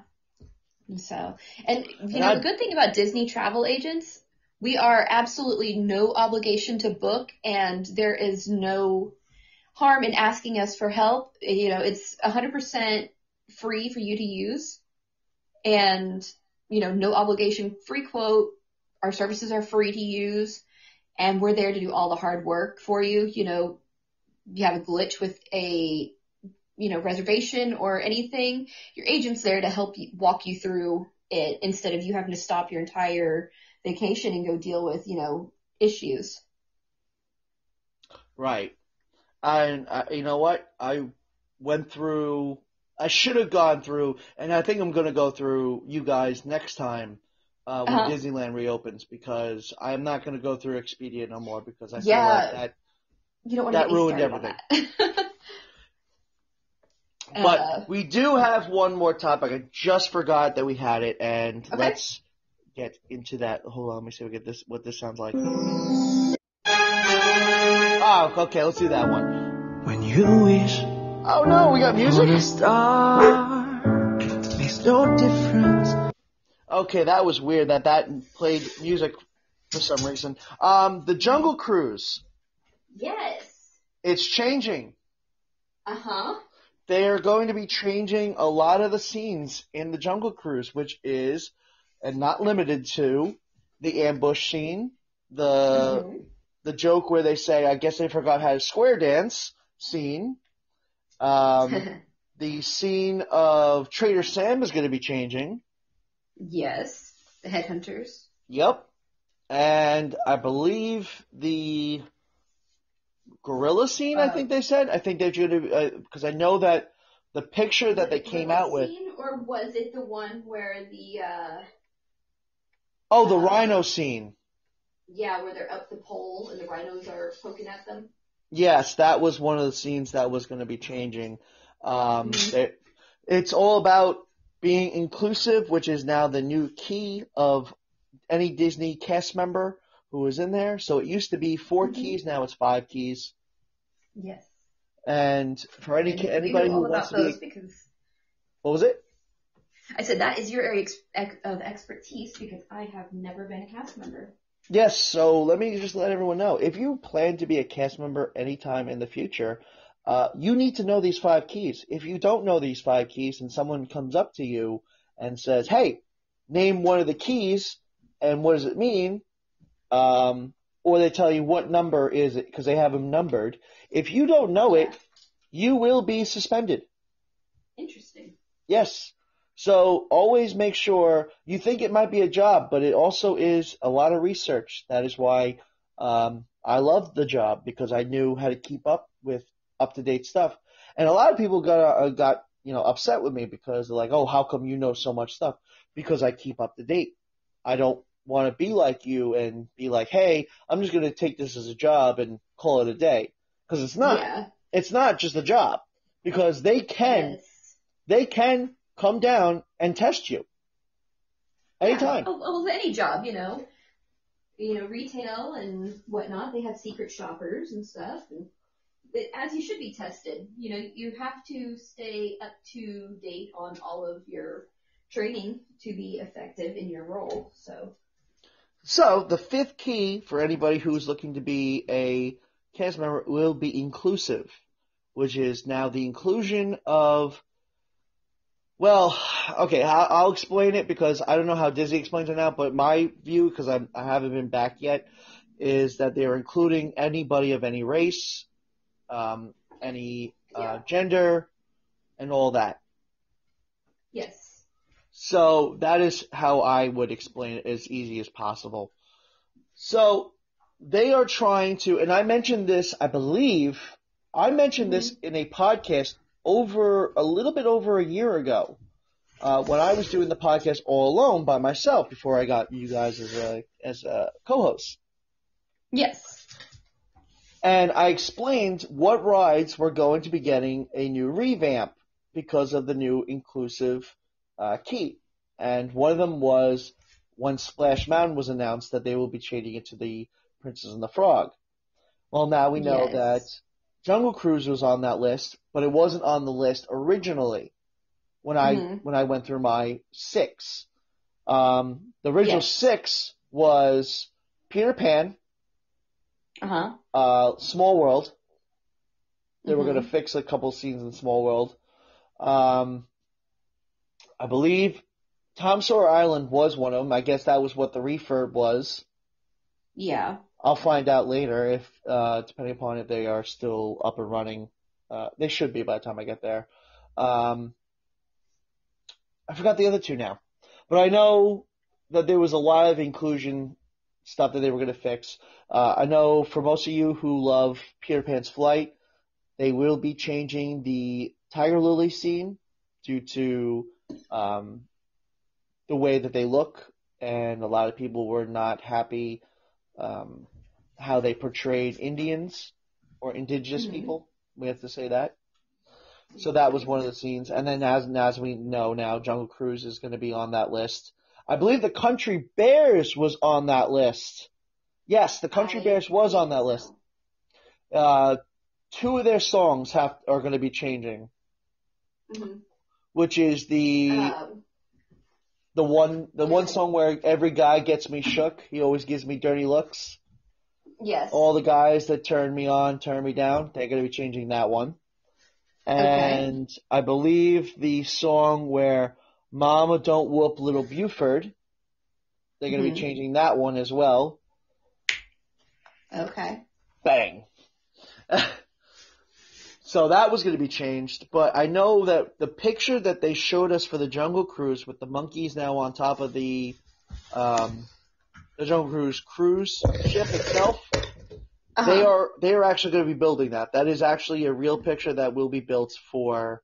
So, and you And know, I- the good thing about Disney travel agents, we are absolutely no obligation to book and there is no harm in asking us for help. You know, it's 100% free for you to use and, you know, no obligation, free quote. Our services are free to use and we're there to do all the hard work for you. You know, you have a glitch with a, you know, reservation or anything, your agent's there to help you walk you through it instead of you having to stop your entire vacation and go deal with, you know, issues. Right. And uh, you know what? I went through. I should have gone through, and I think I'm going to go through you guys next time uh, when Uh-huh. Disneyland reopens because I'm not going to go through Expedia no more because I Yeah. feel like that. You don't want That to ruined everything. that. But Uh, we do have one more topic. I just forgot that we had it, and Okay. let's get into that. Hold on, let me see if we get this. What this sounds like. Oh, okay. Let's do that one. When you wish Oh no, we got music. on a star, makes no difference. Okay, that was weird that that played music for some reason. Um, the Jungle Cruise, yes. it's changing. Uh huh. They are going to be changing a lot of the scenes in the Jungle Cruise, which is, and not limited to, the ambush scene, the Mm-hmm. The joke where they say, I guess they forgot how to square dance scene. Um, the scene of Trader Sam is going to be changing. yes. The headhunters. Yep. And I believe the gorilla scene, I Uh, think they said. I think they're going to, because I know that the picture that they came out with. Or was it the one where the, uh, Oh, the uh, rhino scene. Yeah, where they're up the pole and the rhinos are poking at them? Yes, that was one of the scenes that was going to be changing. Um, Mhm. it, it's all about being inclusive, which is now the new key of any Disney cast member who is in there. So it used to be 4 Mhm. keys, now it's five keys. Yes. And for any And anybody who wants about to those be, because what was it? I said that is your area of expertise because I have never been a cast member. Yes, so let me just let everyone know. If you plan to be a cast member anytime in the future, uh, you need to know these five keys. If you don't know these five keys and someone comes up to you and says, hey, name one of the keys and what does it mean, um, or they tell you what number is it because they have them numbered, if you don't know it, you will be suspended. Interesting. Yes. So always make sure you think it might be a job, but it also is a lot of research. That is why um, I loved the job because I knew how to keep up with up to date stuff. And a lot of people got uh, got you know upset with me because they're like, "Oh, how come you know so much stuff?" Because I keep up to date. I don't want to be like you and be like, "Hey, I'm just going to take this as a job and call it a day." Because it's not. Yeah. It's not just a job because they can Yes. they can come down and test you anytime. Yeah. Oh, well, any job, you know, you know, retail and whatnot, they have secret shoppers and stuff, and as you should be tested. You know, you have to stay up to date on all of your training to be effective in your role. So, So the fifth key for anybody who's looking to be a cast member will be inclusive, which is now the inclusion of. Well, okay, I'll, explain it because I don't know how Disney explains it now, but my view, because I I haven't been back yet, is that they're including anybody of any race, um, any uh, Yeah. gender, and all that. yes. So that is how I would explain it as easy as possible. So they are trying to, and I mentioned this, I believe, I mentioned this in a podcast over a little bit over a year ago, uh, when I was doing the podcast all alone by myself before I got you guys as a as a co-host. Yes. And I explained what rides were going to be getting a new revamp because of the new inclusive uh, key. And one of them was when Splash Mountain was announced that they will be changing it to the Princess and the Frog. Well, now we know Yes. that Jungle Cruise was on that list, but it wasn't on the list originally. when I Mhm. when I went through my six. Um, the original Yes. six was Peter Pan, Uh huh. uh, Small World. They were Mhm. going to fix a couple scenes in Small World. Um, I believe Tom Sawyer Island was one of them. I guess that was what the refurb was. Yeah. I'll find out later if, uh, depending upon if they are still up and running. Uh, they should be by the time I get there. Um, I forgot the other two now, but I know that there was a lot of inclusion stuff that they were going to fix. Uh, I know for most of you who love Peter Pan's Flight, they will be changing the Tiger Lily scene due to um, the way that they look, and a lot of people were not happy um, how they portrayed Indians or indigenous Mhm. people. We have to say that. So that was one of the scenes. And then as, as we know now, Jungle Cruise is going to be on that list. I believe the Country Bears was on that list. Yes, the Country I Bears was on that list. Uh, two of their songs have, are going to be changing, Mhm. which is the, Um, the one, the one song where every guy gets me shook. He always gives me dirty looks. Yes. all the guys that turn me on, turn me down. They're going to be changing that one. And I believe the song where Mama Don't Whoop Little Buford, they're going to Mhm. be changing that one as well. okay. Bang. so that was going to be changed, but I know that the picture that they showed us for the Jungle Cruise with the monkeys now on top of the, um, the Jungle Cruise cruise ship itself, Uh-huh. They are they are actually going to be building that. That is actually a real picture that will be built for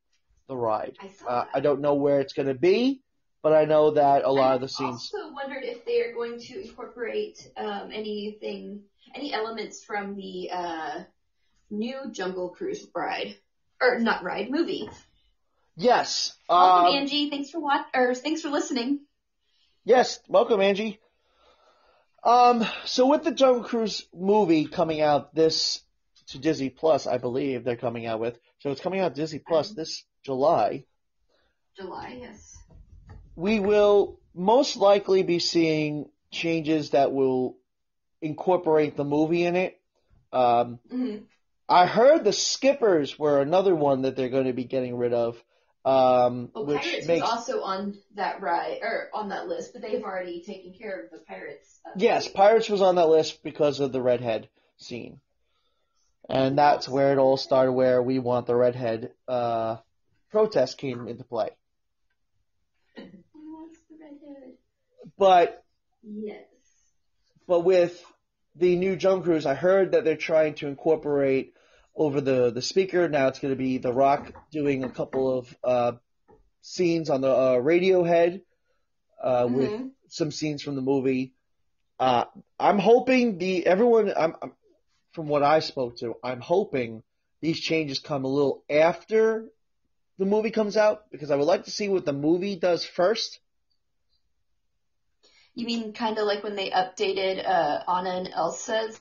the ride. I saw Uh. I don't know where it's going to be, but I know that a lot of the scenes. I also wondered if they are going to incorporate um, anything, any elements from the uh, new Jungle Cruise ride, or not ride movie. Yes. Welcome, Um, Angie. Thanks for watch, or thanks for listening. yes. Welcome, Angie. Um. So with the Jungle Cruise movie coming out this to Disney Plus, I believe they're coming out with. So it's coming out Disney Plus this July. July, yes. we will most likely be seeing changes that will incorporate the movie in it. Um, hmm I heard the skippers were another one that they're going to be getting rid of, um, Well, which Pirates makes also on that ride or on that list, but they've already taken care of the Pirates. yes, Pirates was on that list because of the redhead scene, and that's where it all started. Where we want the redhead uh, protest came into play, Who wants the redhead? but Yes. But with the new Jungle Cruise, I heard that they're trying to incorporate over the, the speaker. Now it's going to be The Rock doing a couple of uh, scenes on the uh, Radiohead uh, with Mhm. some scenes from the movie. Uh, I'm hoping the everyone. I'm, I'm from what I spoke to. I'm hoping these changes come a little after the movie comes out because I would like to see what the movie does first. You mean kind of like when they updated uh, Anna and Elsa's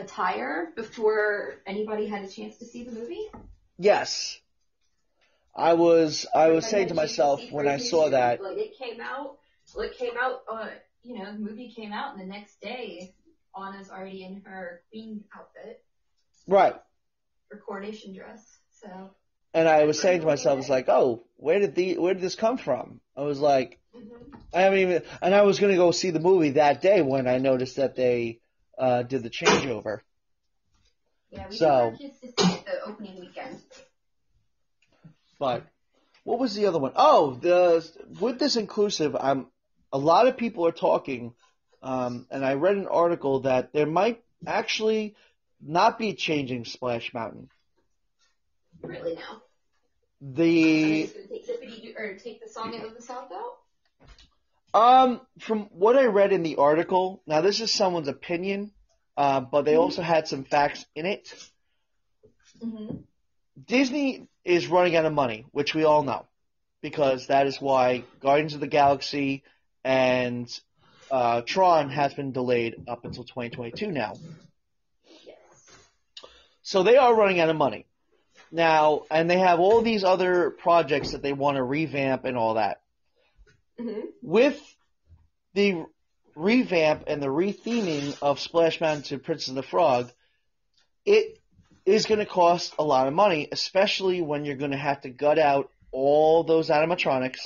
attire before anybody had a chance to see the movie? Yes. I was I was saying to myself when I saw that like it came out, well, it came out, uh, you know, the movie came out, and the next day, Anna's already in her queen outfit right. Her coronation dress. So, And I was saying to myself, it's like, oh, where did the where did this come from? I was like, mhm. I haven't even, and I was gonna go see the movie that day when I noticed that they uh, did the changeover. yeah, we So- took our kids to see it the opening weekend. But what was the other one? Oh, the with this inclusive, I'm a lot of people are talking, um, and I read an article that there might actually not be changing Splash Mountain. Really now. The Are they just gonna take or take the song of the South out? Um, from what I read in the article, now this is someone's opinion, uh, but they also had some facts in it. Mm-hmm. Disney is running out of money, which we all know, because that is why Guardians of the Galaxy and uh, Tron has been delayed up until 2022 now. Yes. So they are running out of money. Now, and they have all these other projects that they want to revamp and all that. Hmm With the revamp and the retheming of Splash Mountain to Princess and the Frog, it is going to cost a lot of money, especially when you're going to have to gut out all those animatronics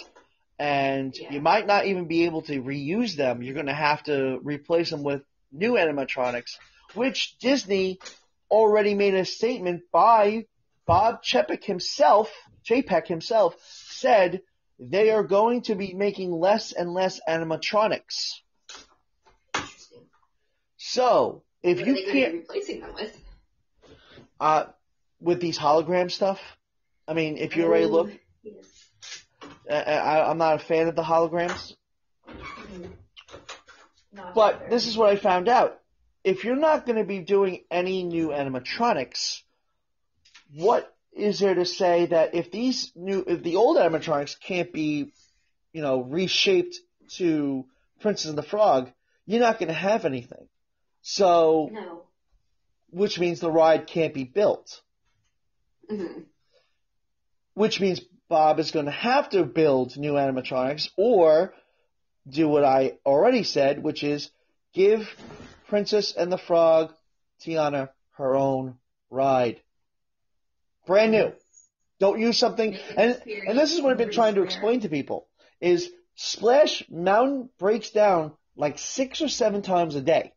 and Yeah. you might not even be able to reuse them. You're going to have to replace them with new animatronics, which Disney already made a statement by Bob Chapek himself, Chapek himself, said they are going to be making less and less animatronics. Interesting. So, if what you can't, replacing them with? uh, with these hologram stuff, I mean, if you already look, Oh, yes. I, I, I'm not a fan of the holograms, Mhm. Not But either. this is what I found out. If you're not going to be doing any new animatronics, what is there to say that if these new, if the old animatronics can't be, you know, reshaped to Princess and the Frog, you're not going to have anything. So, no. which means the ride can't be built. hmm Which means Bob is going to have to build new animatronics or do what I already said, which is give Princess and the Frog Tiana her own ride. Brand new. Don't use something, and, and this is what I've been trying to explain to people, is Splash Mountain breaks down like six or seven times a day.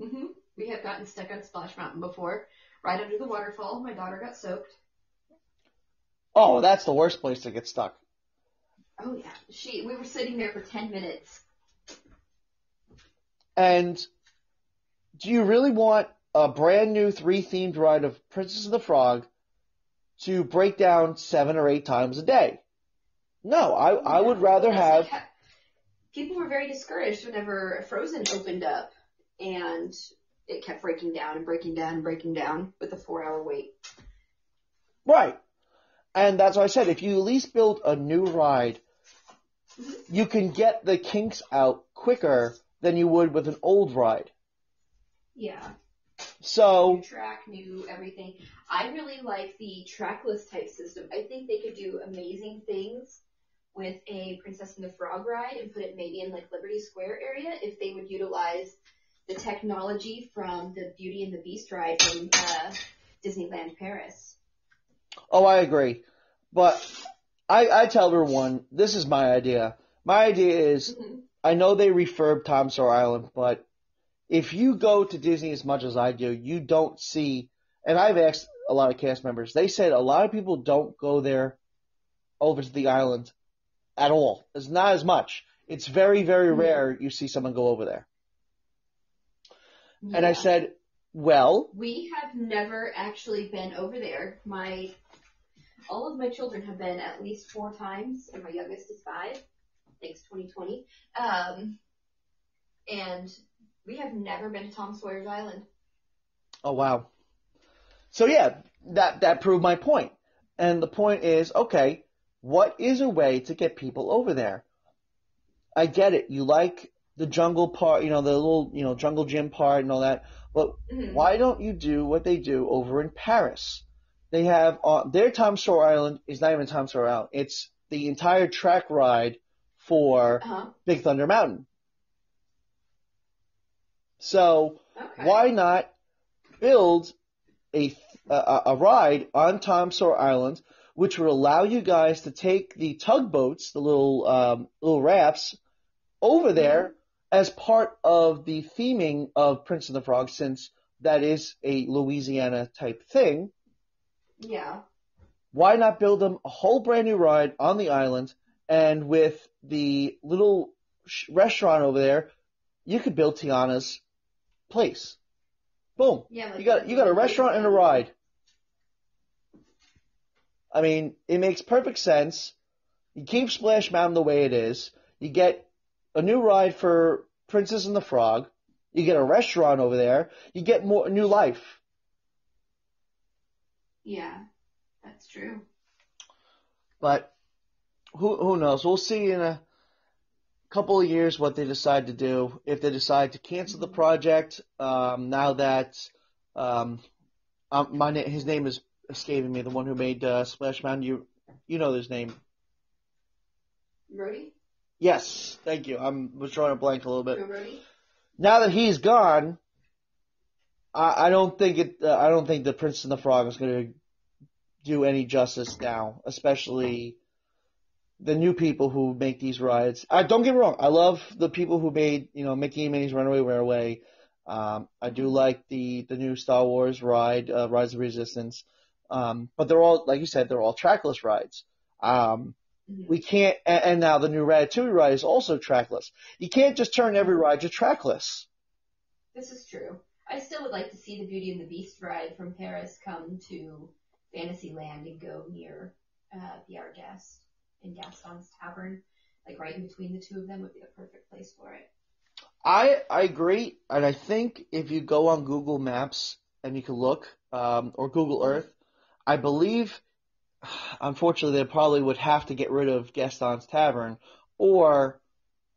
hmm We have gotten stuck on Splash Mountain before. Right under the waterfall, my daughter got soaked. Oh, that's the worst place to get stuck. Oh yeah, she. We were sitting there for ten minutes. And do you really want a brand new three themed ride of Princess of the Frog to break down seven or eight times a day? No, I, I would rather have, People were very discouraged whenever Frozen opened up, and it kept breaking down and breaking down and breaking down with a four-hour wait. right. And that's why I said, if you at least build a new ride, mm-hmm. you can get the kinks out quicker than you would with an old ride. Yeah. So, track, new everything. I really like the trackless type system. I think they could do amazing things with a Princess and the Frog ride and put it maybe in like Liberty Square area if they would utilize the technology from the Beauty and the Beast ride from uh, Disneyland Paris. oh, I agree. But I, I tell everyone, this is my idea. My idea is Mhm. I know they refurb Tom Sawyer Island, but if you go to Disney as much as I do, you don't see, and I've asked a lot of cast members, they said a lot of people don't go there over to the island at all. It's not as much. It's very, very Mhm. rare you see someone go over there. And I said, well, We have never actually been over there. My all of my children have been at least four times, and my youngest is five. Thanks, 2020. Um, and we have never been to Tom Sawyer's Island. oh wow. So yeah, that, that proved my point. And the point is, okay, what is a way to get people over there? I get it. You like the jungle part, you know, the little, you know, jungle gym part and all that. But Mhm. why don't you do what they do over in Paris? They have uh, their Tom Sawyer Island is not even Tom Sawyer Island. It's the entire track ride for Uh-huh. Big Thunder Mountain. So Okay. why not build a, a a ride on Tom Sawyer Island, which would allow you guys to take the tugboats, the little um, little rafts, over there as part of the theming of Prince of the Frog, since that is a Louisiana type thing. Yeah. Why not build them a whole brand new ride on the island, and with the little sh- restaurant over there, you could build Tiana's place. Boom. Yeah. Like You got you got a restaurant and a ride. I mean, it makes perfect sense. You keep Splash Mountain the way it is. You get a new ride for Princess and the Frog. You get a restaurant over there. You get more new life. Yeah. That's true. But who who knows? We'll see in a couple of years what they decide to do. If they decide to cancel the project, um, now that um, um, my na- his name is escaping me. The one who made uh, Splash Mountain. You you know his name. Rohde? Yes, thank you. I'm was drawing a blank a little bit. Rohde? Now that he's gone, I, I don't think it. Uh, I don't think the Prince and the Frog is going to do any justice now, especially the new people who make these rides. I don't get me wrong. I love the people who made you know Mickey and Minnie's Runaway Railway. Um, I do like the the new Star Wars ride, uh, Rise of Resistance. Um, but they're all, like you said, they're all trackless rides. Um, Mhm. we can't, and, and now the new Ratatouille ride is also trackless. You can't just turn every ride to trackless. This is true. I still would like to see the Beauty and the Beast ride from Paris come to Fantasyland and go near uh, Be Our Guest and Gaston's Tavern. Like right in between the two of them would be the perfect place for it. I I agree, and I think if you go on Google Maps and you can look, um, or Google Earth, I believe, unfortunately, they probably would have to get rid of Gaston's Tavern, or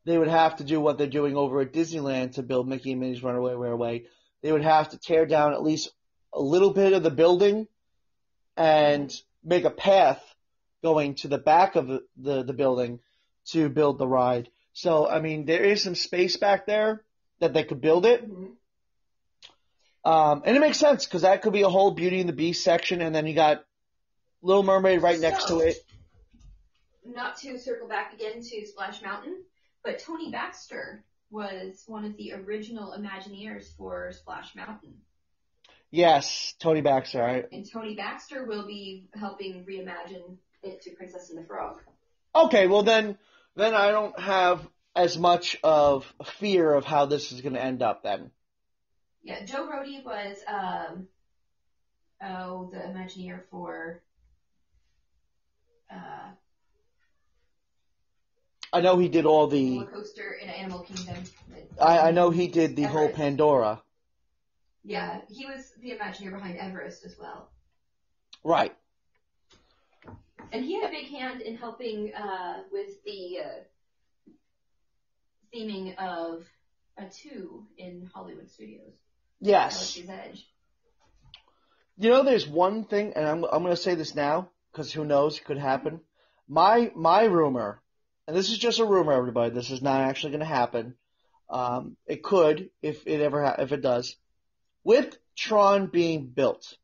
they would have to do what they're doing over at Disneyland to build Mickey and Minnie's Runaway Railway. They would have to tear down at least a little bit of the building and make a path going to the back of the, the, the building to build the ride. So, I mean, there is some space back there that they could build it. Um, and it makes sense because that could be a whole Beauty and the Beast section, and then you got Little Mermaid right next to it. Not to circle back again to Splash Mountain, but Tony Baxter was one of the original Imagineers for Splash Mountain. Yes, Tony Baxter. I, And Tony Baxter will be helping reimagine it to Princess and the Frog. okay, well then, then I don't have as much of fear of how this is going to end up then. Yeah, Joe Rohde was um oh the Imagineer for uh I know he did all the. roller coaster in Animal Kingdom. I, I know he did the whole Pandora. Yeah, he was the Imagineer behind Everest as well. Right. And he had a big hand in helping uh, with the uh, theming of a two in Hollywood Studios. Yes. Galaxy's Edge. You know, there's one thing, and I'm I'm going to say this now because who knows, it could happen. My my rumor, and this is just a rumor, everybody. This is not actually going to happen. Um, it could if it ever ha- if it does. With Tron being built,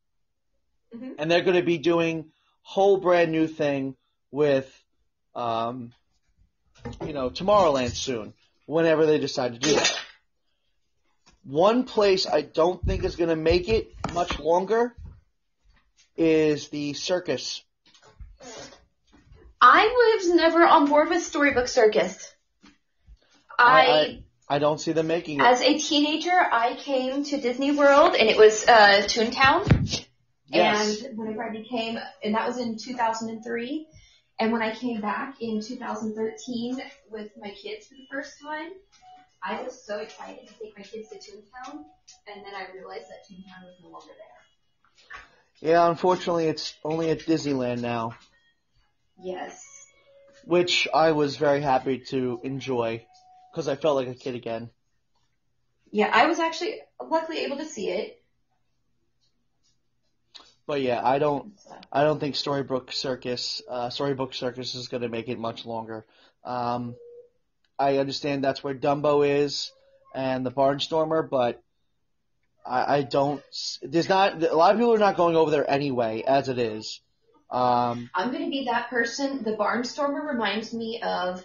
Mhm. and they're going to be doing whole brand new thing with, um, you know, Tomorrowland soon, whenever they decide to do that. One place I don't think is going to make it much longer is the circus. I was never on board with Storybook Circus. I, I don't see them making it. as a teenager, I came to Disney World and it was uh, Toontown. Yes. And whenever I became, and that was in 2003. And when I came back in 2013 with my kids for the first time, I was so excited to take my kids to Toontown. And then I realized that Toontown was no longer there. Yeah, unfortunately, it's only at Disneyland now, Yes. which I was very happy to enjoy because I felt like a kid again. Yeah, I was actually luckily able to see it. But yeah, I don't. I don't think Storybook Circus, uh, Storybook Circus is going to make it much longer. Um, I understand that's where Dumbo is and the Barnstormer, but I, I don't. There's not a lot of people are not going over there anyway, as it is. Um, I'm gonna be that person. The Barnstormer reminds me of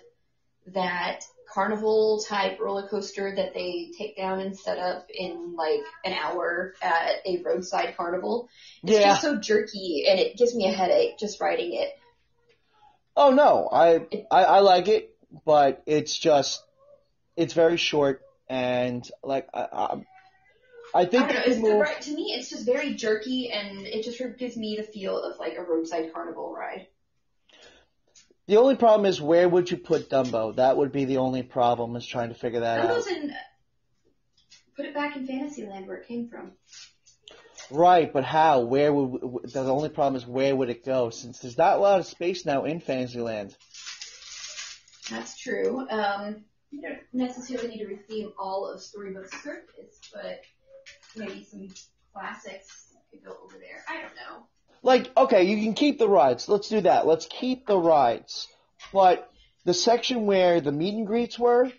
that carnival type roller coaster that they take down and set up in like an hour at a roadside carnival. It's yeah. just so jerky and it gives me a headache just riding it. Oh no, I, I I like it, but it's just it's very short and like I I, I I think don't know, it it's the right, to me it's just very jerky and it just gives me the feel of like a roadside carnival ride. The only problem is where would you put Dumbo? That would be the only problem is trying to figure that out. Dumbo's in put it back in Fantasyland where it came from. Right, but how? Where would the only problem is where would it go? Since there's not a lot of space now in Fantasyland. That's true. Um, you don't necessarily need to retheme all of Storybook Circus, but maybe some classics could go over there. I don't know. Like okay, you can keep the rides. Let's do that. Let's keep the rides. But the section where the meet and greets were,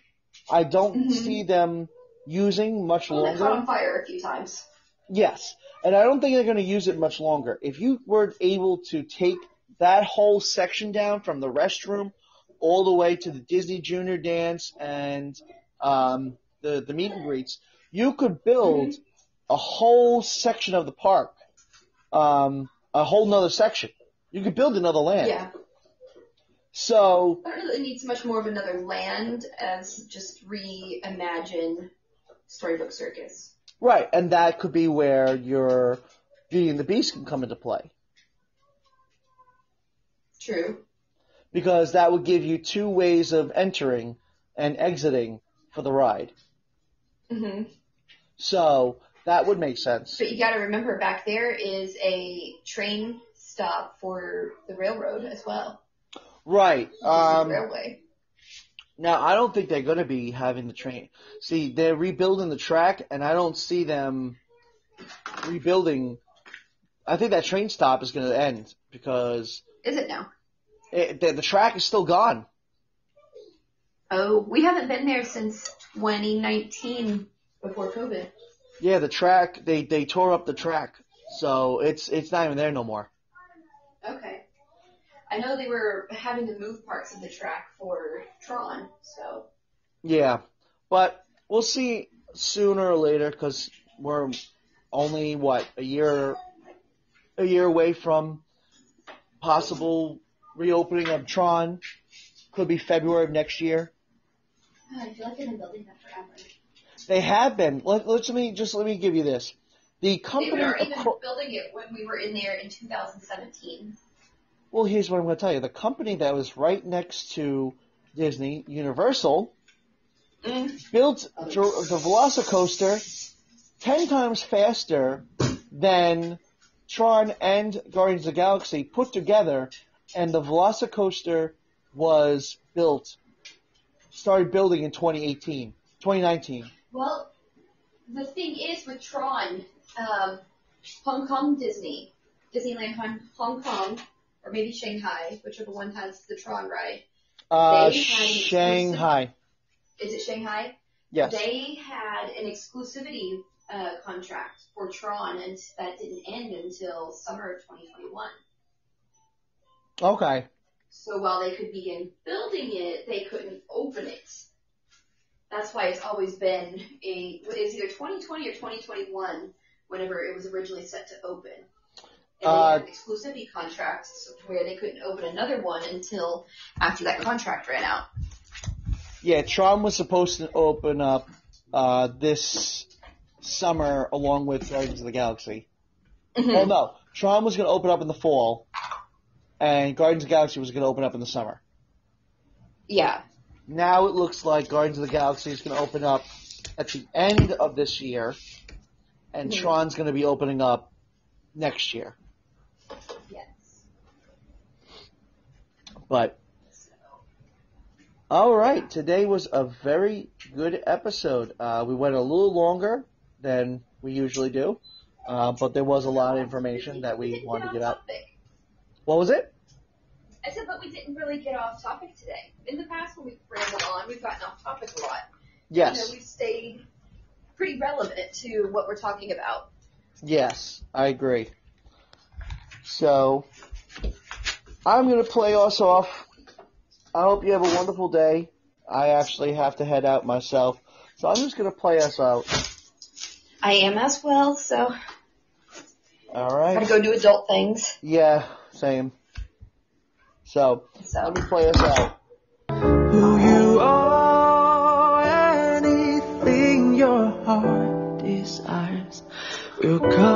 I don't Mhm. see them using much Well, they longer. caught on fire a few times. Yes, and I don't think they're going to use it much longer. If you were able to take that whole section down from the restroom all the way to the Disney Junior Dance and um, the the meet and greets, you could build a whole section of the park, um, a whole nother section. You could build another land. Yeah. So I don't know that it needs much more of another land as just reimagine Storybook Circus. right, and that could be where your Beauty and the Beast can come into play. True. because that would give you two ways of entering and exiting for the ride. hmm So that would make sense. But you got to remember, back there is a train stop for the railroad as well. Right. Um, railway. now I don't think they're going to be having the train. See, they're rebuilding the track, and I don't see them rebuilding. I think that train stop is going to end because Is it now? it, the, the track is still gone. Oh, we haven't been there since 2019 before COVID. Yeah, the track they they tore up the track, so it's it's not even there no more. Okay. I know they were having to move parts of the track for Tron, so. Yeah, but we'll see sooner or later because we're only what a year, a year away from possible reopening of Tron. Could be February of next year. I feel like they've been building that forever. They have been. Let, let me just let me give you this. The They company. were even acro- building it when we were in there in 2017. well, here's what I'm going to tell you. The company that was right next to Disney, Universal, Mm. built the Velocicoaster ten times faster than Tron and Guardians of the Galaxy put together, and the Velocicoaster was built, started building in 2018, 2019. Well, the thing is with Tron, um, Hong Kong Disney, Disneyland Hong, Hong Kong, or maybe Shanghai, whichever one has the Tron ride. Uh, They had Shanghai. Is it Shanghai? Yes. They had an exclusivity uh, contract for Tron, and that didn't end until summer of 2021. Okay. So while they could begin building it, they couldn't open it. That's why it's always been a, it's either 2020 or 2021 whenever it was originally set to open. And Uh, they had exclusivity contracts where they couldn't open another one until after that contract ran out. Yeah, Tron was supposed to open up uh, this summer along with Guardians of the Galaxy. Oh no, Tron was going to open up in the fall, and Guardians of the Galaxy was going to open up in the summer. Yeah. Now it looks like Guardians of the Galaxy is going to open up at the end of this year, and Mhm. Tron's going to be opening up next year. Yes. But all right, today was a very good episode. Uh, we went a little longer than we usually do, uh, but there was a lot of information that we wanted to get out. What was it? I said, but we didn't really get off topic today. In the past, when we've rambled on, we've gotten off topic a lot. You know, Yes, we've stayed pretty relevant to what we're talking about. yes, I agree. So I'm gonna play us off. I hope you have a wonderful day. I actually have to head out myself, so I'm just gonna play us out. I am as well, so All gotta go do adult things. Yeah, same. So So let me play us out. who you are, anything your heart desires will come